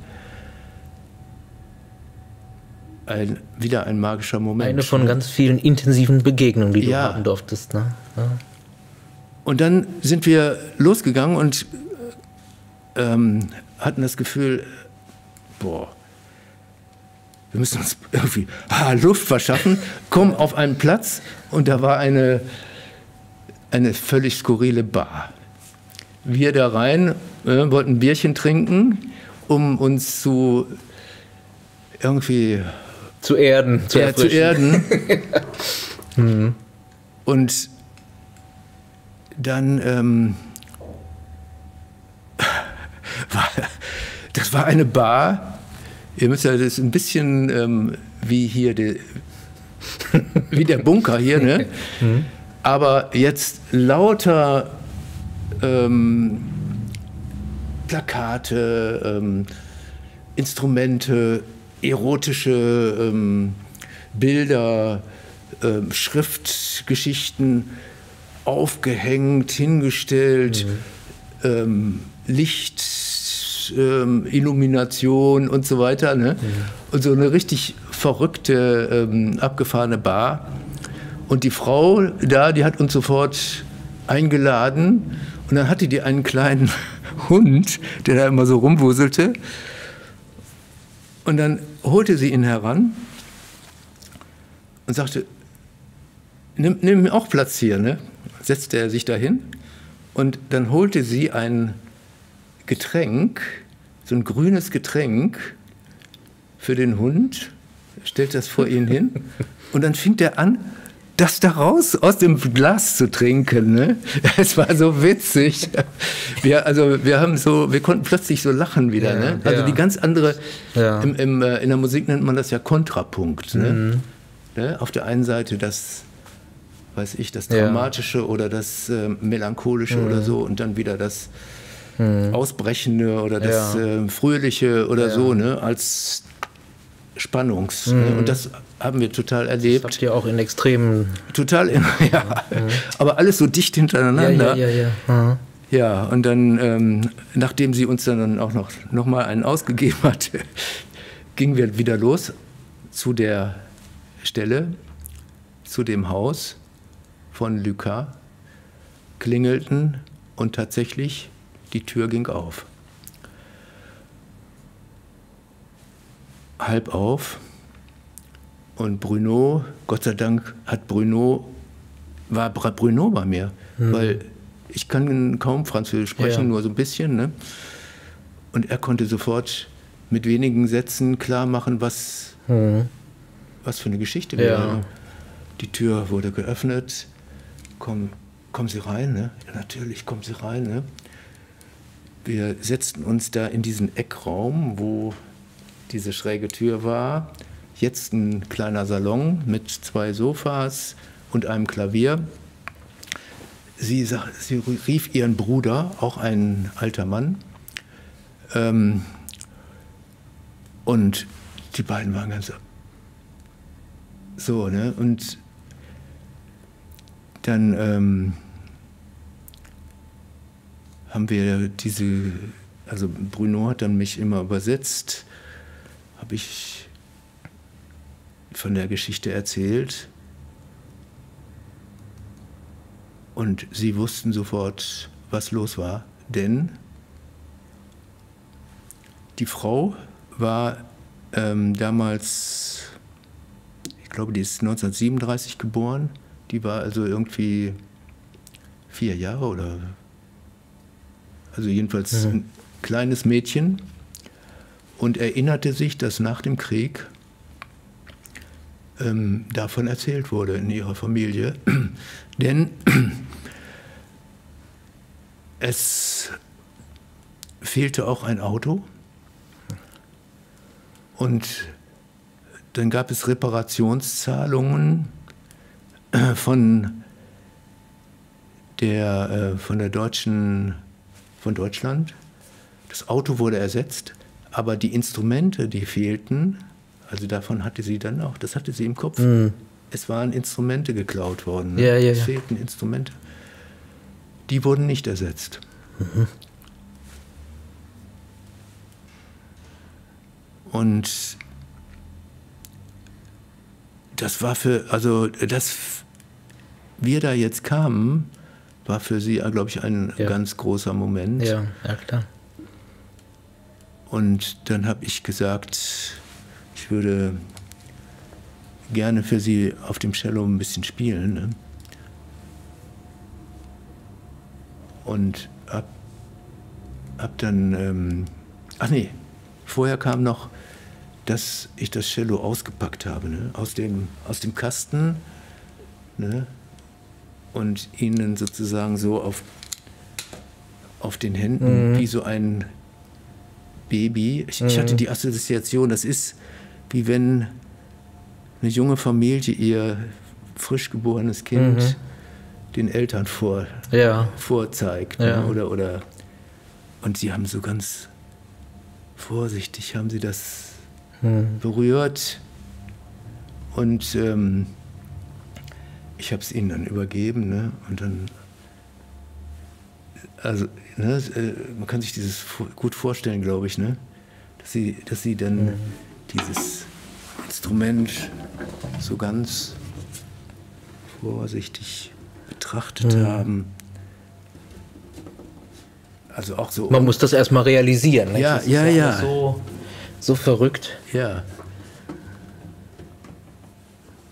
ein, wieder ein magischer Moment. Eine von ganz vielen intensiven Begegnungen, die du ja. haben durftest. Ne? Ja. Und dann sind wir losgegangen und ähm, hatten das Gefühl, boah, wir müssen uns irgendwie Luft verschaffen, kommen auf einen Platz und da war eine, eine völlig skurrile Bar. Wir da rein, äh, wollten ein Bierchen trinken, um uns zu irgendwie zu erden, zu, ja, zu erden. mhm. Und dann ähm, war, das war eine Bar. Ihr müsst ja, das ist ein bisschen ähm, wie hier die, wie der Bunker hier, ne? Mhm. Aber jetzt lauter ähm, Plakate, ähm, Instrumente, erotische ähm, Bilder, ähm, Schriftgeschichten aufgehängt, hingestellt, mhm. ähm, Ähm, Illumination und so weiter. Ne? Mhm. Und so eine richtig verrückte, ähm, abgefahrene Bar. Und die Frau da, die hat uns sofort eingeladen. Und dann hatte die einen kleinen Hund, der da immer so rumwuselte. Und dann holte sie ihn heran und sagte, nimm, nimm auch Platz hier. Ne? Setzte er sich dahin. Und dann holte sie ein Getränk, so ein grünes Getränk für den Hund, stellt das vor ihn hin und dann fing er an, das da raus aus dem Glas zu trinken. Ne? Es war so witzig. Wir, also wir haben so, wir konnten plötzlich so lachen wieder. Ja, ne? Also ja. die ganz andere, ja. im, im, äh, in der Musik nennt man das ja Kontrapunkt. Ne? Mhm. Ne? Auf der einen Seite das, weiß ich, das Dramatische oder das äh, Melancholische mhm. oder so und dann wieder das mhm. Ausbrechende oder das äh, Fröhliche oder so, ne? als Spannungs. Ne? Mhm. Und das haben wir total erlebt. Das habt ihr auch in Extremen. Total, ja. Mhm. Aber alles so dicht hintereinander. Ja, ja, ja. ja. Mhm. Ja, und dann, ähm, nachdem sie uns dann auch noch, noch mal einen ausgegeben hat, gingen wir wieder los zu der Stelle, zu dem Haus von Lucas, klingelten und tatsächlich die Tür ging auf. halb auf. Und Bruno, Gott sei Dank hat Bruno, war Bruno bei mir, mhm. weil ich kann kaum Französisch sprechen, ja. nur so ein bisschen. Ne? Und er konnte sofort mit wenigen Sätzen klar machen, was, mhm. was für eine Geschichte wir ja. haben. Die Tür wurde geöffnet. Komm, kommen Sie rein, ne? Ja, natürlich, kommen Sie rein, ne? Wir setzten uns da in diesen Eckraum, wo diese schräge Tür war. Jetzt ein kleiner Salon mit zwei Sofas und einem Klavier. Sie, sie rief ihren Bruder, auch ein alter Mann, ähm, und die beiden waren ganz so, ne? Und dann ähm, haben wir diese, also Bruno hat dann mich immer übersetzt habe ich von der Geschichte erzählt. Und sie wussten sofort, was los war, denn die Frau war ähm, damals, ich glaube, die ist 1937 geboren. Die war also irgendwie vier Jahre oder, also jedenfalls mhm. ein kleines Mädchen und erinnerte sich, dass nach dem Krieg ähm, davon erzählt wurde in ihrer Familie. Denn es fehlte auch ein Auto und dann gab es Reparationszahlungen von der, äh, von der deutschen, von Deutschland. Das Auto wurde ersetzt aber die Instrumente, die fehlten, also davon hatte sie dann auch, das hatte sie im Kopf. Mhm. Es waren Instrumente geklaut worden. Ne? Ja, ja, es ja. fehlten Instrumente. Die wurden nicht ersetzt. Mhm. Und das war für, also dass wir da jetzt kamen, war für sie, glaube ich, ein ja. ganz großer Moment. Ja, ja klar. Und dann habe ich gesagt, ich würde gerne für sie auf dem Cello ein bisschen spielen. Ne? Und hab, hab dann, ähm, ach nee, vorher kam noch, dass ich das Cello ausgepackt habe, ne? aus, dem, aus dem Kasten ne? Und ihnen sozusagen so auf, auf den Händen mhm. wie so ein Baby. Ich, mhm. ich, hatte die Assoziation, das ist wie wenn eine junge Familie ihr frisch geborenes Kind mhm. den Eltern vor, ja. vorzeigt. Ja. Ne? Oder, oder, und sie haben so ganz vorsichtig haben sie das mhm. berührt und ähm, ich habe es ihnen dann übergeben, ne? Und dann, also, ne, äh, man kann sich dieses gut vorstellen, glaube ich, ne? Dass sie, dass sie dann mhm. dieses Instrument so ganz vorsichtig betrachtet mhm. haben. Also auch so. Man muss das erstmal realisieren. Nicht? Ja, ja, ja. So, so verrückt. Ja.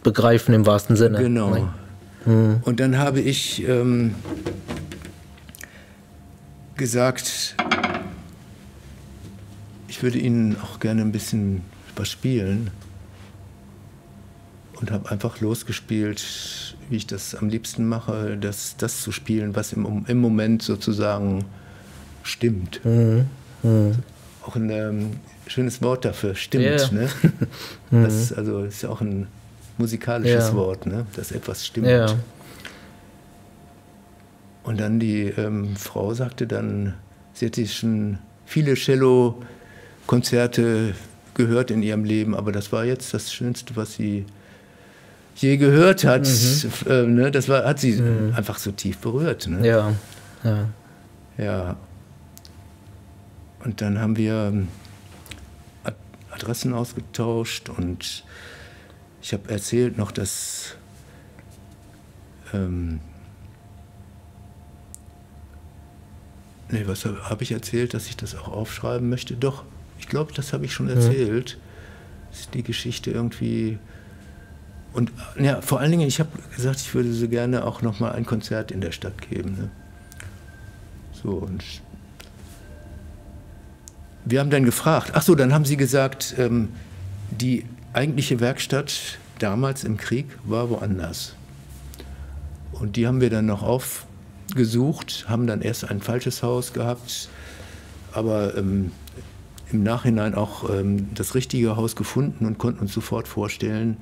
Begreifen im wahrsten Sinne. Genau. Mhm. Und dann habe ich ähm, gesagt, ich würde Ihnen auch gerne ein bisschen was spielen. Und habe einfach losgespielt, wie ich das am liebsten mache, das, das zu spielen, was im, im Moment sozusagen stimmt. Mhm. Mhm. Auch ein ähm, schönes Wort dafür, stimmt. Yeah. Ne? Das, also ist ja auch ein musikalisches ja. Wort, ne? dass etwas stimmt. Ja. Und dann die ähm, Frau sagte dann, sie hätte schon viele Cello-Konzerte gehört in ihrem Leben, aber das war jetzt das Schönste, was sie je gehört hat. Mhm. Äh, ne? Das war, hat sie mhm. einfach so tief berührt. Ne? Ja. ja. Ja. Und dann haben wir ähm, Adressen ausgetauscht und ich habe erzählt noch, dass ähm, nee, was habe hab ich erzählt, dass ich das auch aufschreiben möchte? Doch, ich glaube, das habe ich schon erzählt. Dass die Geschichte irgendwie und ja, vor allen Dingen, ich habe gesagt, ich würde so gerne auch noch mal ein Konzert in der Stadt geben. Ne? So und wir haben dann gefragt. Ach so, dann haben sie gesagt, ähm, die eigentliche Werkstatt damals im Krieg war woanders. Und die haben wir dann noch aufgesucht, haben dann erst ein falsches Haus gehabt, aber ähm, im Nachhinein auch ähm, das richtige Haus gefunden und konnten uns sofort vorstellen,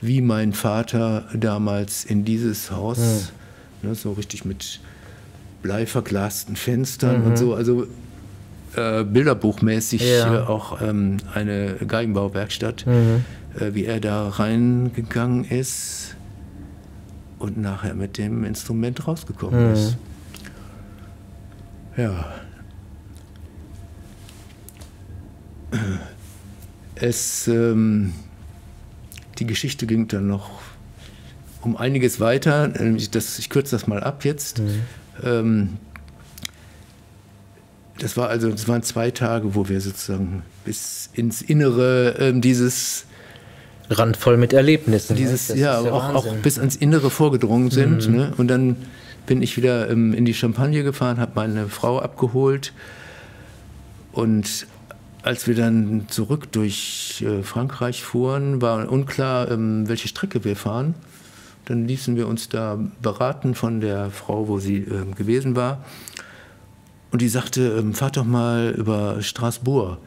wie mein Vater damals in dieses Haus, mhm. ne, so richtig mit bleiverglasten Fenstern mhm. und so, also äh, bilderbuchmäßig ja. äh, auch ähm, eine Geigenbauwerkstatt, mhm. äh, wie er da reingegangen ist und nachher mit dem Instrument rausgekommen mhm. ist. Ja. Es, ähm, die Geschichte ging dann noch um einiges weiter. Das, ich kürze das mal ab jetzt. Mhm. Ähm, das war also, das waren zwei Tage, wo wir sozusagen bis ins Innere ähm, dieses randvoll mit Erlebnissen. Ne? Dieses, ja, ja auch, auch, bis ans Innere vorgedrungen sind. Mhm. Ne? Und dann bin ich wieder ähm, in die Champagne gefahren, habe meine Frau abgeholt. Und als wir dann zurück durch äh, Frankreich fuhren, war unklar, ähm, welche Strecke wir fahren. Dann ließen wir uns da beraten von der Frau, wo sie äh, gewesen war. Und die sagte, ähm, fahrt doch mal über Straßburg.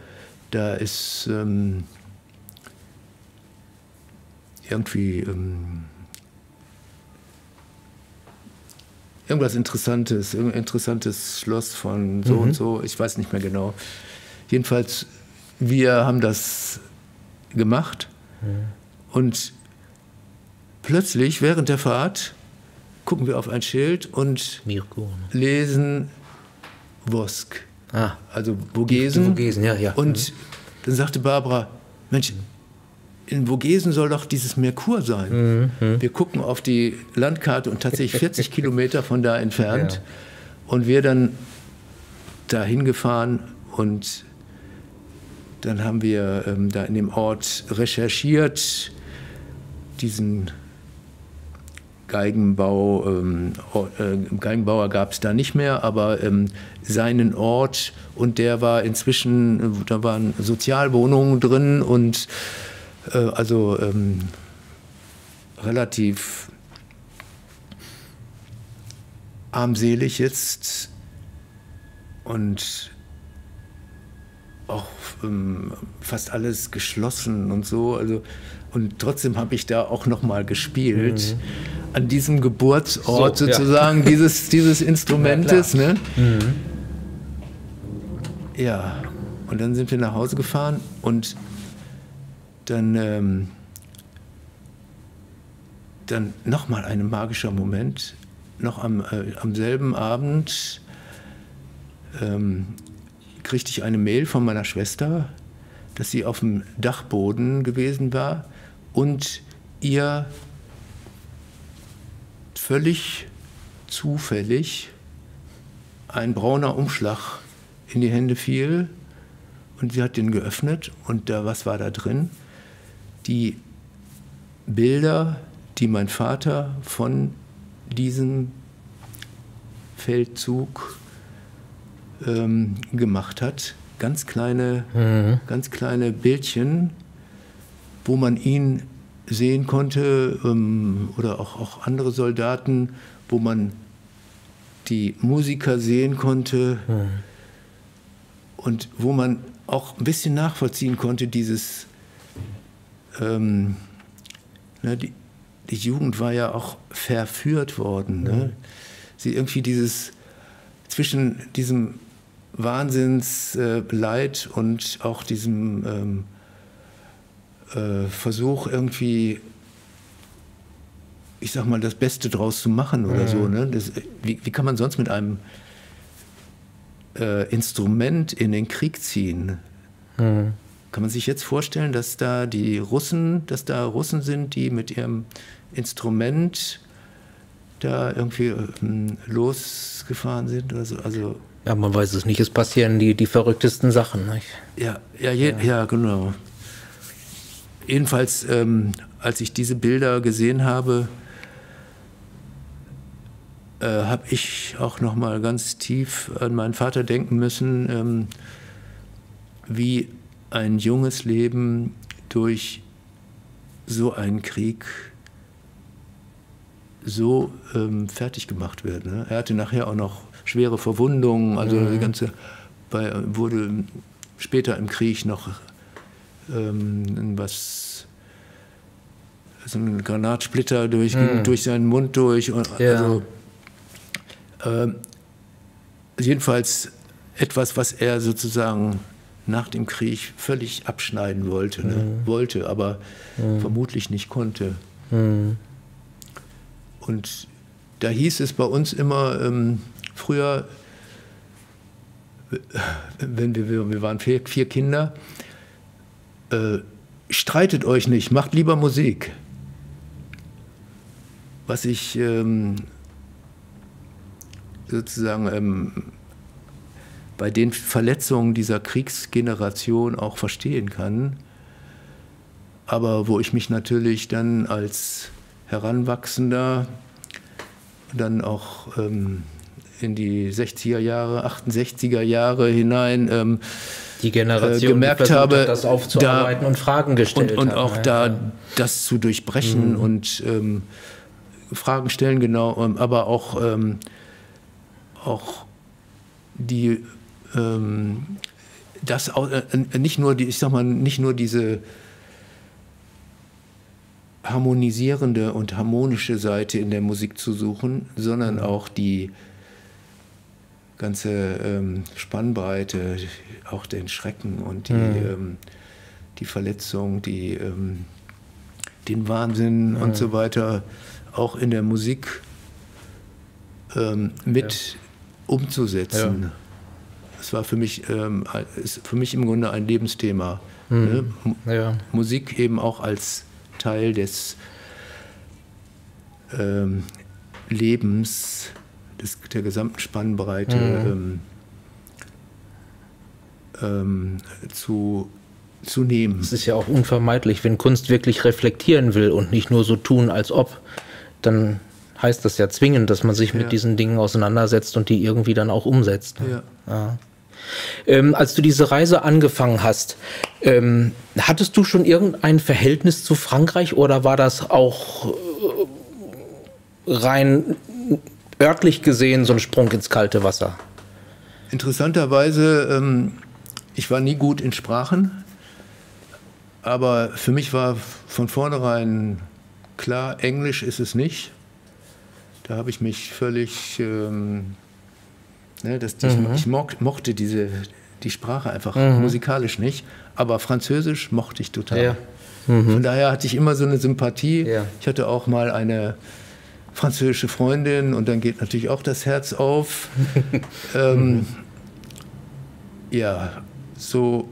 Da ist ähm, irgendwie ähm, irgendwas Interessantes, irgendein interessantes Schloss von so mhm. und so, ich weiß nicht mehr genau. Jedenfalls, wir haben das gemacht mhm. und plötzlich während der Fahrt gucken wir auf ein Schild und lesen Wosk. Ah. Also Vogesen. Vogesen, ja, ja. Und mhm. dann sagte Barbara, Mensch, in Vogesen soll doch dieses Merkur sein. Mhm. Wir gucken auf die Landkarte und tatsächlich 40 Kilometer von da entfernt. Ja. Und wir dann dahin gefahren und dann haben wir ähm, da in dem Ort recherchiert, diesen Geigenbau, ähm, äh, Geigenbauer gab es da nicht mehr, aber ähm, seinen Ort und der war inzwischen, da waren Sozialwohnungen drin und äh, also ähm, relativ armselig jetzt und auch ähm, fast alles geschlossen und so. Also und trotzdem habe ich da auch noch mal gespielt mhm. an diesem Geburtsort so, sozusagen ja. dieses, dieses Instrumentes. Ja, ne? Mhm. ja, und dann sind wir nach Hause gefahren und dann ähm, dann nochmal ein magischer Moment. Noch am, äh, am selben Abend ähm, kriegte ich eine Mail von meiner Schwester, dass sie auf dem Dachboden gewesen war und ihr völlig zufällig ein brauner Umschlag in die Hände fiel und sie hat den geöffnet und da, was war da drin? Die Bilder, die mein Vater von diesem Feldzug ähm, gemacht hat. Ganz kleine, mhm. ganz kleine Bildchen, wo man ihn sehen konnte ähm, oder auch, auch andere Soldaten, wo man die Musiker sehen konnte mhm. und wo man auch ein bisschen nachvollziehen konnte, dieses, ähm, ne, die, die, Jugend war ja auch verführt worden. Ne? Sie irgendwie dieses, zwischen diesem Wahnsinnsleid äh, und auch diesem ähm, äh, Versuch irgendwie, ich sag mal, das Beste draus zu machen oder mhm. so. Ne? Das, wie, wie, kann man sonst mit einem äh, Instrument in den Krieg ziehen? Mhm. Kann man sich jetzt vorstellen, dass da die Russen, dass da Russen sind, die mit ihrem Instrument da irgendwie ähm, losgefahren sind oder so? Also ja, man weiß es nicht. Es passieren die, die verrücktesten Sachen. Nicht? Ja, ja, je, ja. ja, genau. Jedenfalls, ähm, als ich diese Bilder gesehen habe, äh, habe ich auch noch mal ganz tief an meinen Vater denken müssen, ähm, wie ein junges Leben durch so einen Krieg so ähm, fertig gemacht wird. Ne? Er hatte nachher auch noch schwere Verwundungen, also mhm. die ganze, bei, wurde später im Krieg noch ähm, was, so ein Granatsplitter durch, mhm. durch seinen Mund durch. Und, ja. Also, äh, jedenfalls etwas, was er sozusagen nach dem Krieg völlig abschneiden wollte, ne? mhm. wollte, aber mhm. vermutlich nicht konnte. Und da hieß es bei uns immer, ähm, früher, wenn wir, wir waren vier, vier Kinder, äh, streitet euch nicht, macht lieber Musik. Was ich ähm, sozusagen ähm, bei den Verletzungen dieser Kriegsgeneration auch verstehen kann, aber wo ich mich natürlich dann als Heranwachsender dann auch ähm, in die 60er Jahre, 68er Jahre hinein ähm, die Generation äh, gemerkt habe, hat, das aufzuarbeiten da, und Fragen gestellt und, und hat, auch ja. da das zu durchbrechen mhm. und ähm, Fragen stellen genau, ähm, aber auch ähm, auch die ähm, das äh, nicht nur die, ich sag mal nicht nur diese harmonisierende und harmonische Seite in der Musik zu suchen, sondern mhm. auch die ganze ähm, Spannbreite, auch den Schrecken und die, mhm. ähm, die Verletzung, die, ähm, den Wahnsinn mhm. und so weiter auch in der Musik ähm, mit ja. umzusetzen. Ja. Das war für mich, ähm, ist für mich im Grunde ein Lebensthema. Mhm. Ne? Ja. Musik eben auch als Teil des ähm, Lebens des, der gesamten Spannbreite mhm. ähm, ähm, zu, zu nehmen. Es ist ja auch unvermeidlich, wenn Kunst wirklich reflektieren will und nicht nur so tun, als ob, dann heißt das ja zwingend, dass man sich mit diesen Dingen auseinandersetzt und die irgendwie dann auch umsetzt. Ja. ja. Ähm, als du diese Reise angefangen hast, ähm, hattest du schon irgendein Verhältnis zu Frankreich oder war das auch äh, rein örtlich gesehen so ein Sprung ins kalte Wasser? Interessanterweise, ähm, ich war nie gut in Sprachen, aber für mich war von vornherein klar, Englisch ist es nicht. Da habe ich mich völlig, ähm, ne, das, mhm. ich, mochte diese, die Sprache einfach musikalisch nicht. Aber Französisch mochte ich total. Ja. Von daher hatte ich immer so eine Sympathie. Ja. Ich hatte auch mal eine französische Freundin und dann geht natürlich auch das Herz auf. ähm, ja, so.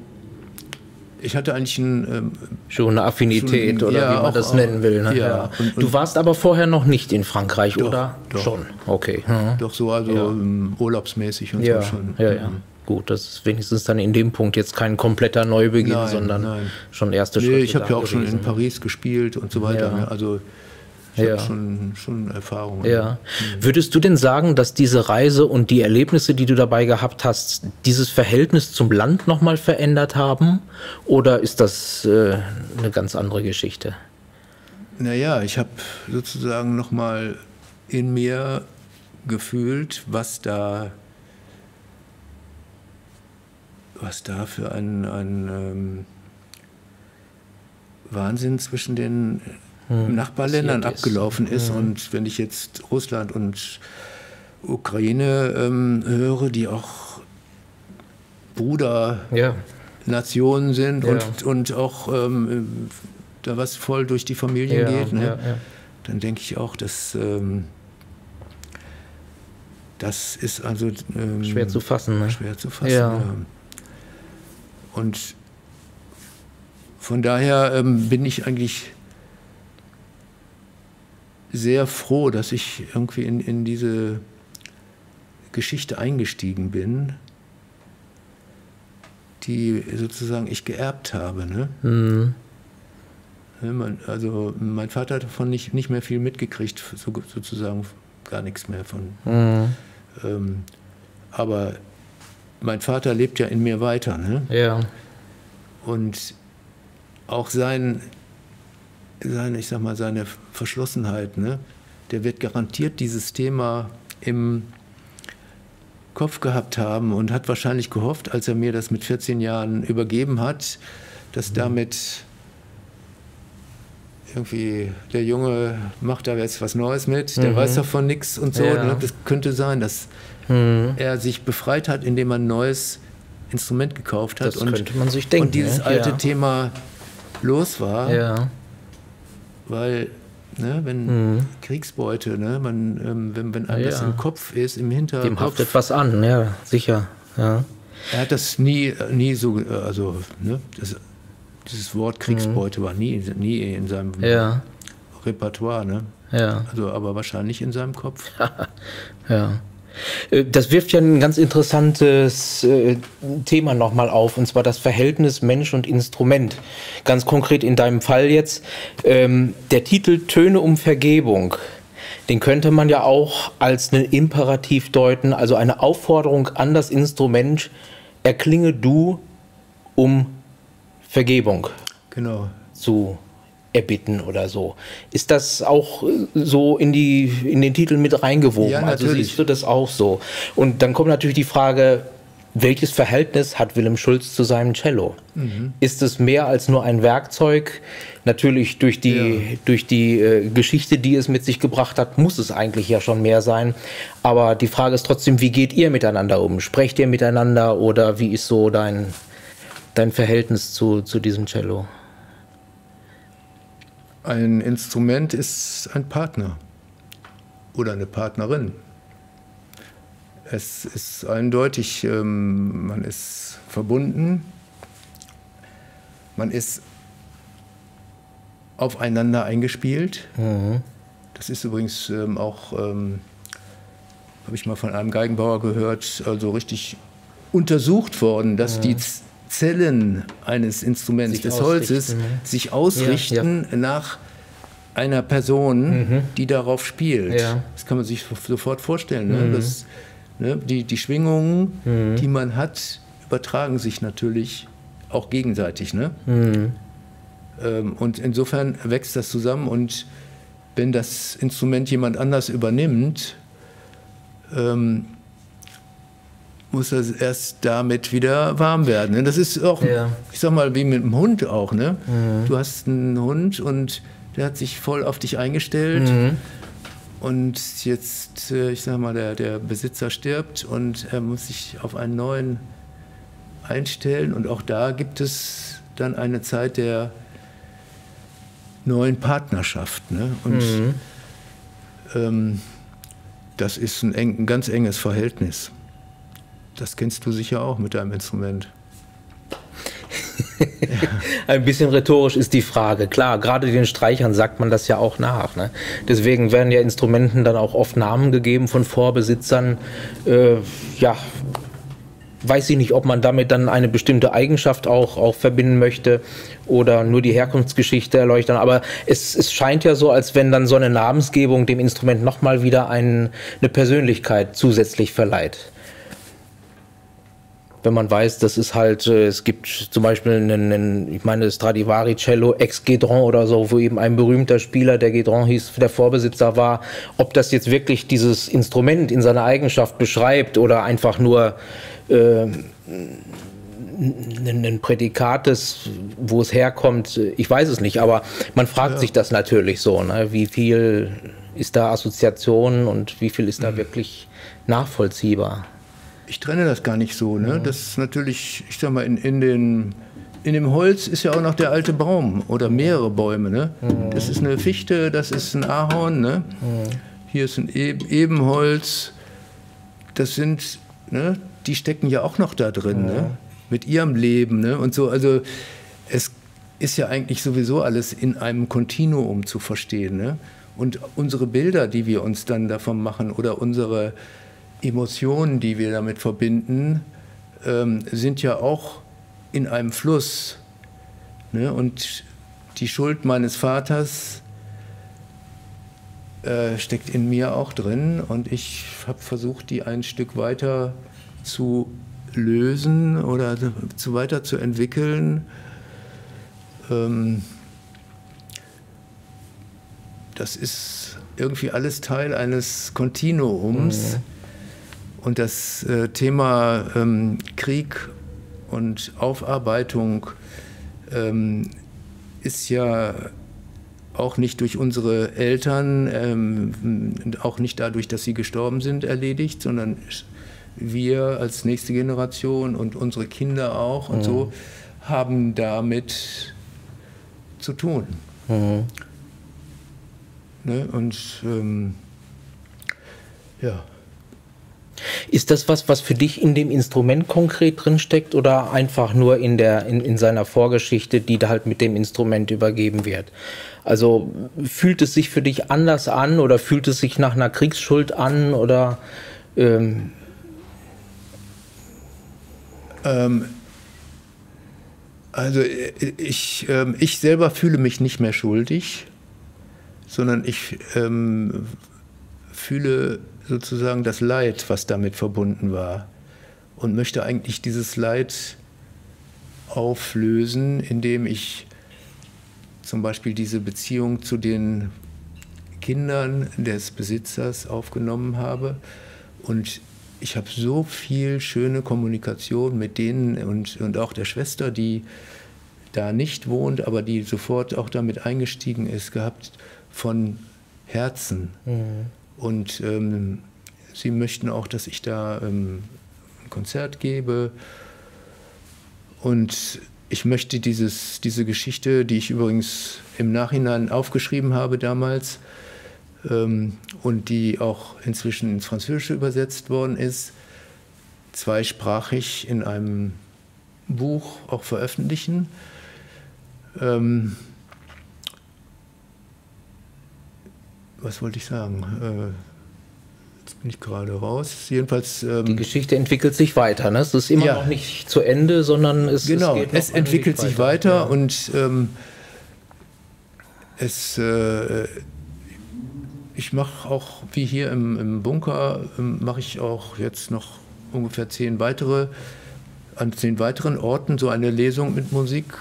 Ich hatte eigentlich ein. Ähm, Schon eine Affinität Schon, oder ja, wie man auch- das nennen will. Ne? ja. Und- du und- warst aber vorher noch nicht in Frankreich, Doch, oder? doch. Schon. Okay. Mhm. doch so, also Ja. ähm, urlaubsmäßig und Ja, so schon. ja, ja. Gut, das ist wenigstens dann in dem Punkt jetzt kein kompletter Neubeginn, Nein, sondern nein. schon erste Nee, Schritte. ich habe ja auch schon in gewesen. Paris gespielt und so weiter. Ja. Ne? Also ich Ja. habe schon, schon Erfahrungen. Ja. Würdest du denn sagen, dass diese Reise und die Erlebnisse, die du dabei gehabt hast, dieses Verhältnis zum Land nochmal verändert haben? Oder ist das äh, eine ganz andere Geschichte? Naja, ich habe sozusagen nochmal in mir gefühlt, was da, was da für ein, ein ähm, Wahnsinn zwischen den Nachbarländern passiert ist. abgelaufen ist. Und wenn ich jetzt Russland und Ukraine ähm, höre, die auch Brudernationen Ja. sind Ja. und, und auch ähm, da was voll durch die Familien geht, ne? dann denke ich auch, dass ähm, das ist also ähm, Schwer zu fassen. Ne? schwer zu fassen. Und von daher ähm, bin ich eigentlich sehr froh, dass ich irgendwie in, in diese Geschichte eingestiegen bin, die sozusagen ich geerbt habe. Ne? Mhm. Ne, Also mein Vater hat davon nicht, nicht mehr viel mitgekriegt, so, sozusagen gar nichts mehr von. Mhm. Ähm, aber mein Vater lebt ja in mir weiter. Ne? Ja. Und auch sein, seine, ich sag mal, seine Verschlossenheit, ne? der wird garantiert dieses Thema im Kopf gehabt haben und hat wahrscheinlich gehofft, als er mir das mit 14 Jahren übergeben hat, dass damit irgendwie der Junge macht da jetzt was Neues mit, der Mhm. weiß davon nichts und so. Ja. Ne? Das könnte sein, dass Mhm. er sich befreit hat, indem er ein neues Instrument gekauft hat Das und, könnte man sich denken. und dieses ne? alte ja. Thema los war, Ja. Weil ne, wenn Mhm. Kriegsbeute, ne, man, ähm, wenn, wenn einem das Ja. im Kopf ist, im Dem Hinterkopf, haftet was an, ja, sicher. Ja. er hat das nie, nie so, äh, also ne, das, dieses Wort Kriegsbeute war nie, nie in seinem Mhm. Ja. Repertoire, ne? Ja. Also aber wahrscheinlich in seinem Kopf. Ja. Äh, Das wirft ja ein ganz interessantes äh, Thema nochmal auf, und zwar das Verhältnis Mensch und Instrument. Ganz konkret in deinem Fall jetzt. Ähm, der Titel Töne um Vergebung, den könnte man ja auch als einen Imperativ deuten, also eine Aufforderung an das Instrument, erklinge du um Vergebung Genau. zu erbitten oder so. Ist das auch äh, so in, die, in den Titel mit reingewogen? Ja, also siehst du das auch so? Und dann kommt natürlich die Frage, welches Verhältnis hat Willem Schulz zu seinem Cello? Mhm. Ist es mehr als nur ein Werkzeug? Natürlich durch die, Ja. durch die äh, Geschichte, die es mit sich gebracht hat, muss es eigentlich ja schon mehr sein. Aber die Frage ist trotzdem, wie geht ihr miteinander um? Sprecht ihr miteinander oder wie ist so dein, dein Verhältnis zu, zu diesem Cello? Ein Instrument ist ein Partner oder eine Partnerin. Es ist eindeutig, ähm, man ist verbunden, man ist aufeinander eingespielt. Das ist übrigens ähm, auch, ähm, habe ich mal von einem Geigenbauer gehört, also richtig untersucht worden, dass die Z Zellen eines Instruments Sich des Holzes ausrichten, ne? sich ausrichten nach einer Person, die darauf spielt. Mhm. Ja. Das kann man sich sofort vorstellen. Ne? Das, ne? Die, die Schwingungen, Mhm. die man hat, übertragen sich natürlich auch gegenseitig. Ne? Mhm. Ähm, und insofern wächst das zusammen und wenn das Instrument jemand anders übernimmt, ähm, muss er erst damit wieder warm werden. ne? Das ist auch, Ja. ich sag mal, wie mit einem Hund auch. Ne? Du hast einen Hund und der hat sich voll auf dich eingestellt. Und jetzt, äh, ich sag mal, der, der Besitzer stirbt und er muss sich auf einen neuen einstellen. Und auch da gibt es dann eine Zeit der neuen Partnerschaft. Ne? Und mhm. ähm, das ist ein, eng, ein ganz enges Verhältnis. Das kennst du sicher auch mit deinem Instrument. Ein bisschen rhetorisch ist die Frage. Klar, gerade den Streichern sagt man das ja auch nach. Ne? Deswegen werden ja Instrumenten dann auch oft Namen gegeben von Vorbesitzern. Äh, ja, weiß ich nicht, ob man damit dann eine bestimmte Eigenschaft auch, auch verbinden möchte oder nur die Herkunftsgeschichte erleuchten. Aber es, es scheint ja so, als wenn dann so eine Namensgebung dem Instrument nochmal wieder ein, eine Persönlichkeit zusätzlich verleiht wenn man weiß, das ist halt, äh, es gibt zum Beispiel einen, einen ich meine, Stradivari Cello ex Gedron oder so, wo eben ein berühmter Spieler, der Gedron hieß, der Vorbesitzer war, ob das jetzt wirklich dieses Instrument in seiner Eigenschaft beschreibt oder einfach nur äh, ein Prädikat ist, wo es herkommt, ich weiß es nicht, aber man fragt ja. sich das natürlich so, ne? wie viel ist da Assoziation und wie viel ist da mhm. wirklich nachvollziehbar? Ich trenne das gar nicht so. Ne? Das ist natürlich, ich sag mal, in, in, den, in dem Holz ist ja auch noch der alte Baum oder mehrere Bäume. Ne? Das ist eine Fichte, das ist ein Ahorn. Ne? Hier ist ein Ebenholz. Das sind, ne? die stecken ja auch noch da drin, ne? mit ihrem Leben. Ne? Und so, also es ist ja eigentlich sowieso alles in einem Kontinuum zu verstehen. Ne? Und unsere Bilder, die wir uns dann davon machen oder unsere Emotionen, die wir damit verbinden, ähm, sind ja auch in einem Fluss. Ne? Und die Schuld meines Vaters äh, steckt in mir auch drin und ich habe versucht, die ein Stück weiter zu lösen oder zu weiter. Ähm, das ist irgendwie alles Teil eines Kontinuums. Mhm und das äh, Thema ähm, Krieg und Aufarbeitung ähm, ist ja auch nicht durch unsere Eltern, ähm, auch nicht dadurch, dass sie gestorben sind, erledigt, sondern wir als nächste Generation und unsere Kinder auch und mhm. so haben damit zu tun. Mhm. Ne? Und ähm, ja. Ist das was, was für dich in dem Instrument konkret drinsteckt oder einfach nur in, der, in, in seiner Vorgeschichte, die da halt mit dem Instrument übergeben wird? Also fühlt es sich für dich anders an oder fühlt es sich nach einer Kriegsschuld an oder ähm ähm, also ich, ähm, ich selber fühle mich nicht mehr schuldig, sondern ich ähm, fühle sozusagen das Leid, was damit verbunden war. Und möchte eigentlich dieses Leid auflösen, indem ich zum Beispiel diese Beziehung zu den Kindern des Besitzers aufgenommen habe. Und ich habe so viel schöne Kommunikation mit denen und, und auch der Schwester, die da nicht wohnt, aber die sofort auch damit eingestiegen ist, gehabt von Herzen. Mhm. Und ähm, sie möchten auch, dass ich da ähm, ein Konzert gebe. Und ich möchte dieses, diese Geschichte, die ich übrigens im Nachhinein aufgeschrieben habe damals ähm, und die auch inzwischen ins Französische übersetzt worden ist, zweisprachig in einem Buch auch veröffentlichen. Ähm, was wollte ich sagen? Äh, jetzt bin ich gerade raus. Jedenfalls. Ähm, die Geschichte entwickelt sich weiter. Ne? Es ist immer ja. noch nicht zu Ende, sondern es, genau, es, es entwickelt sich weiter, weiter ja. und ähm, es. Äh, ich mache auch, wie hier im, im Bunker, ähm, mache ich auch jetzt noch ungefähr zehn weitere, an zehn weiteren Orten so eine Lesung mit Musik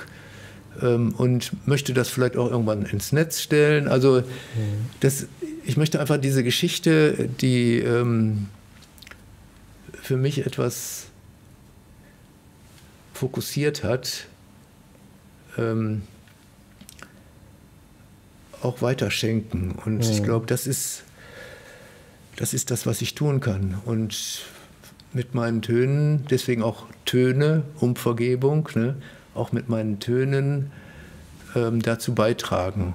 ähm, und möchte das vielleicht auch irgendwann ins Netz stellen. Also das, ich möchte einfach diese Geschichte, die ähm, für mich etwas fokussiert hat, ähm, auch weiterschenken. Und ja. ich glaube, das ist, das ist das, was ich tun kann. Und mit meinen Tönen, deswegen auch Töne um Vergebung, ne? Auch mit meinen Tönen ähm, dazu beitragen.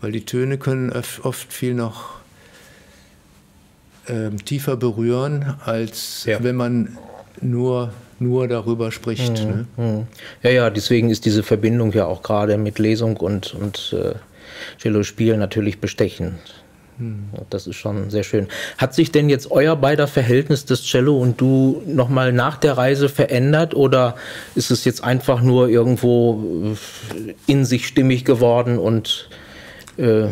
Weil die Töne können oft viel noch ähm, tiefer berühren, als ja. wenn man nur, nur darüber spricht. Mhm. Ne? Mhm. Ja, ja, deswegen ist diese Verbindung ja auch gerade mit Lesung und, und äh, Cello-Spiel natürlich bestechend. Mhm. Das ist schon sehr schön. Hat sich denn jetzt euer beider Verhältnis des Cello und du nochmal nach der Reise verändert oder ist es jetzt einfach nur irgendwo äh, in sich stimmig geworden und äh,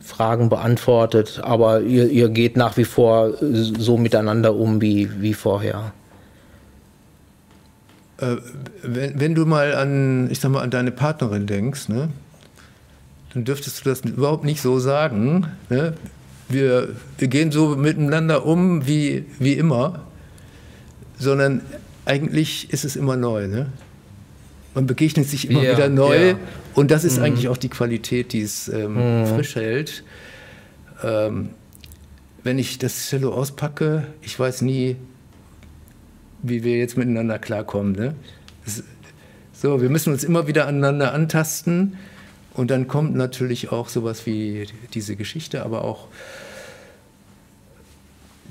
Fragen beantwortet, aber ihr, ihr geht nach wie vor so miteinander um wie, wie vorher. Äh, wenn, wenn, du mal an, ich sag mal, an deine Partnerin denkst, ne, dann dürftest du das überhaupt nicht so sagen. Ne? Wir, wir gehen so miteinander um wie, wie immer, sondern eigentlich ist es immer neu. Ne? Man begegnet sich immer ja, wieder neu. Ja. Und das ist mhm. eigentlich auch die Qualität, die es ähm, mhm. frisch hält. Ähm, wenn ich das Cello auspacke, ich weiß nie, wie wir jetzt miteinander klarkommen. Ne? Das, so, wir müssen uns immer wieder aneinander antasten. Und dann kommt natürlich auch sowas wie diese Geschichte, aber auch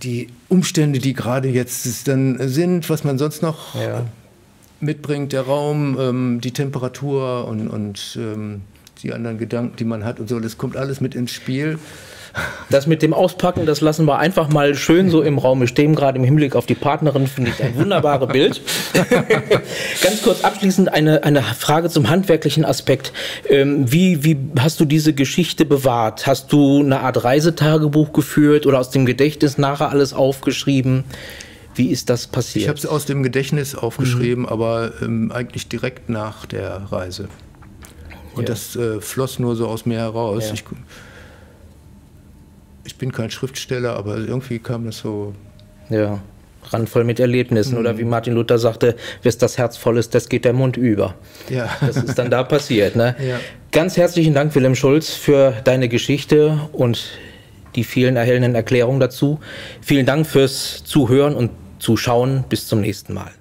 die Umstände, die gerade jetzt dann sind, was man sonst noch ja mitbringt, der Raum, ähm, die Temperatur und, und ähm, die anderen Gedanken, die man hat und so, das kommt alles mit ins Spiel. Das mit dem Auspacken, das lassen wir einfach mal schön so im Raum stehen, gerade im Hinblick auf die Partnerin, finde ich ein wunderbares Bild. Ganz kurz abschließend eine, eine Frage zum handwerklichen Aspekt. Ähm, wie, wie hast du diese Geschichte bewahrt? Hast du eine Art Reisetagebuch geführt oder aus dem Gedächtnis nachher alles aufgeschrieben? Wie ist das passiert? Ich habe es aus dem Gedächtnis aufgeschrieben, mhm. aber ähm, eigentlich direkt nach der Reise. Und ja. das äh, floss nur so aus mir heraus. Ja. Ich, ich, bin kein Schriftsteller, aber irgendwie kam das so. Ja, randvoll mit Erlebnissen. Mhm. Oder wie Martin Luther sagte, wes das Herz voll ist, das geht der Mund über. Ja. Das ist dann da passiert. Ne? Ja. Ganz herzlichen Dank, Willem Schulz, für deine Geschichte und die vielen erhellenden Erklärungen dazu. Vielen Dank fürs Zuhören und Zuschauen. Bis zum nächsten Mal.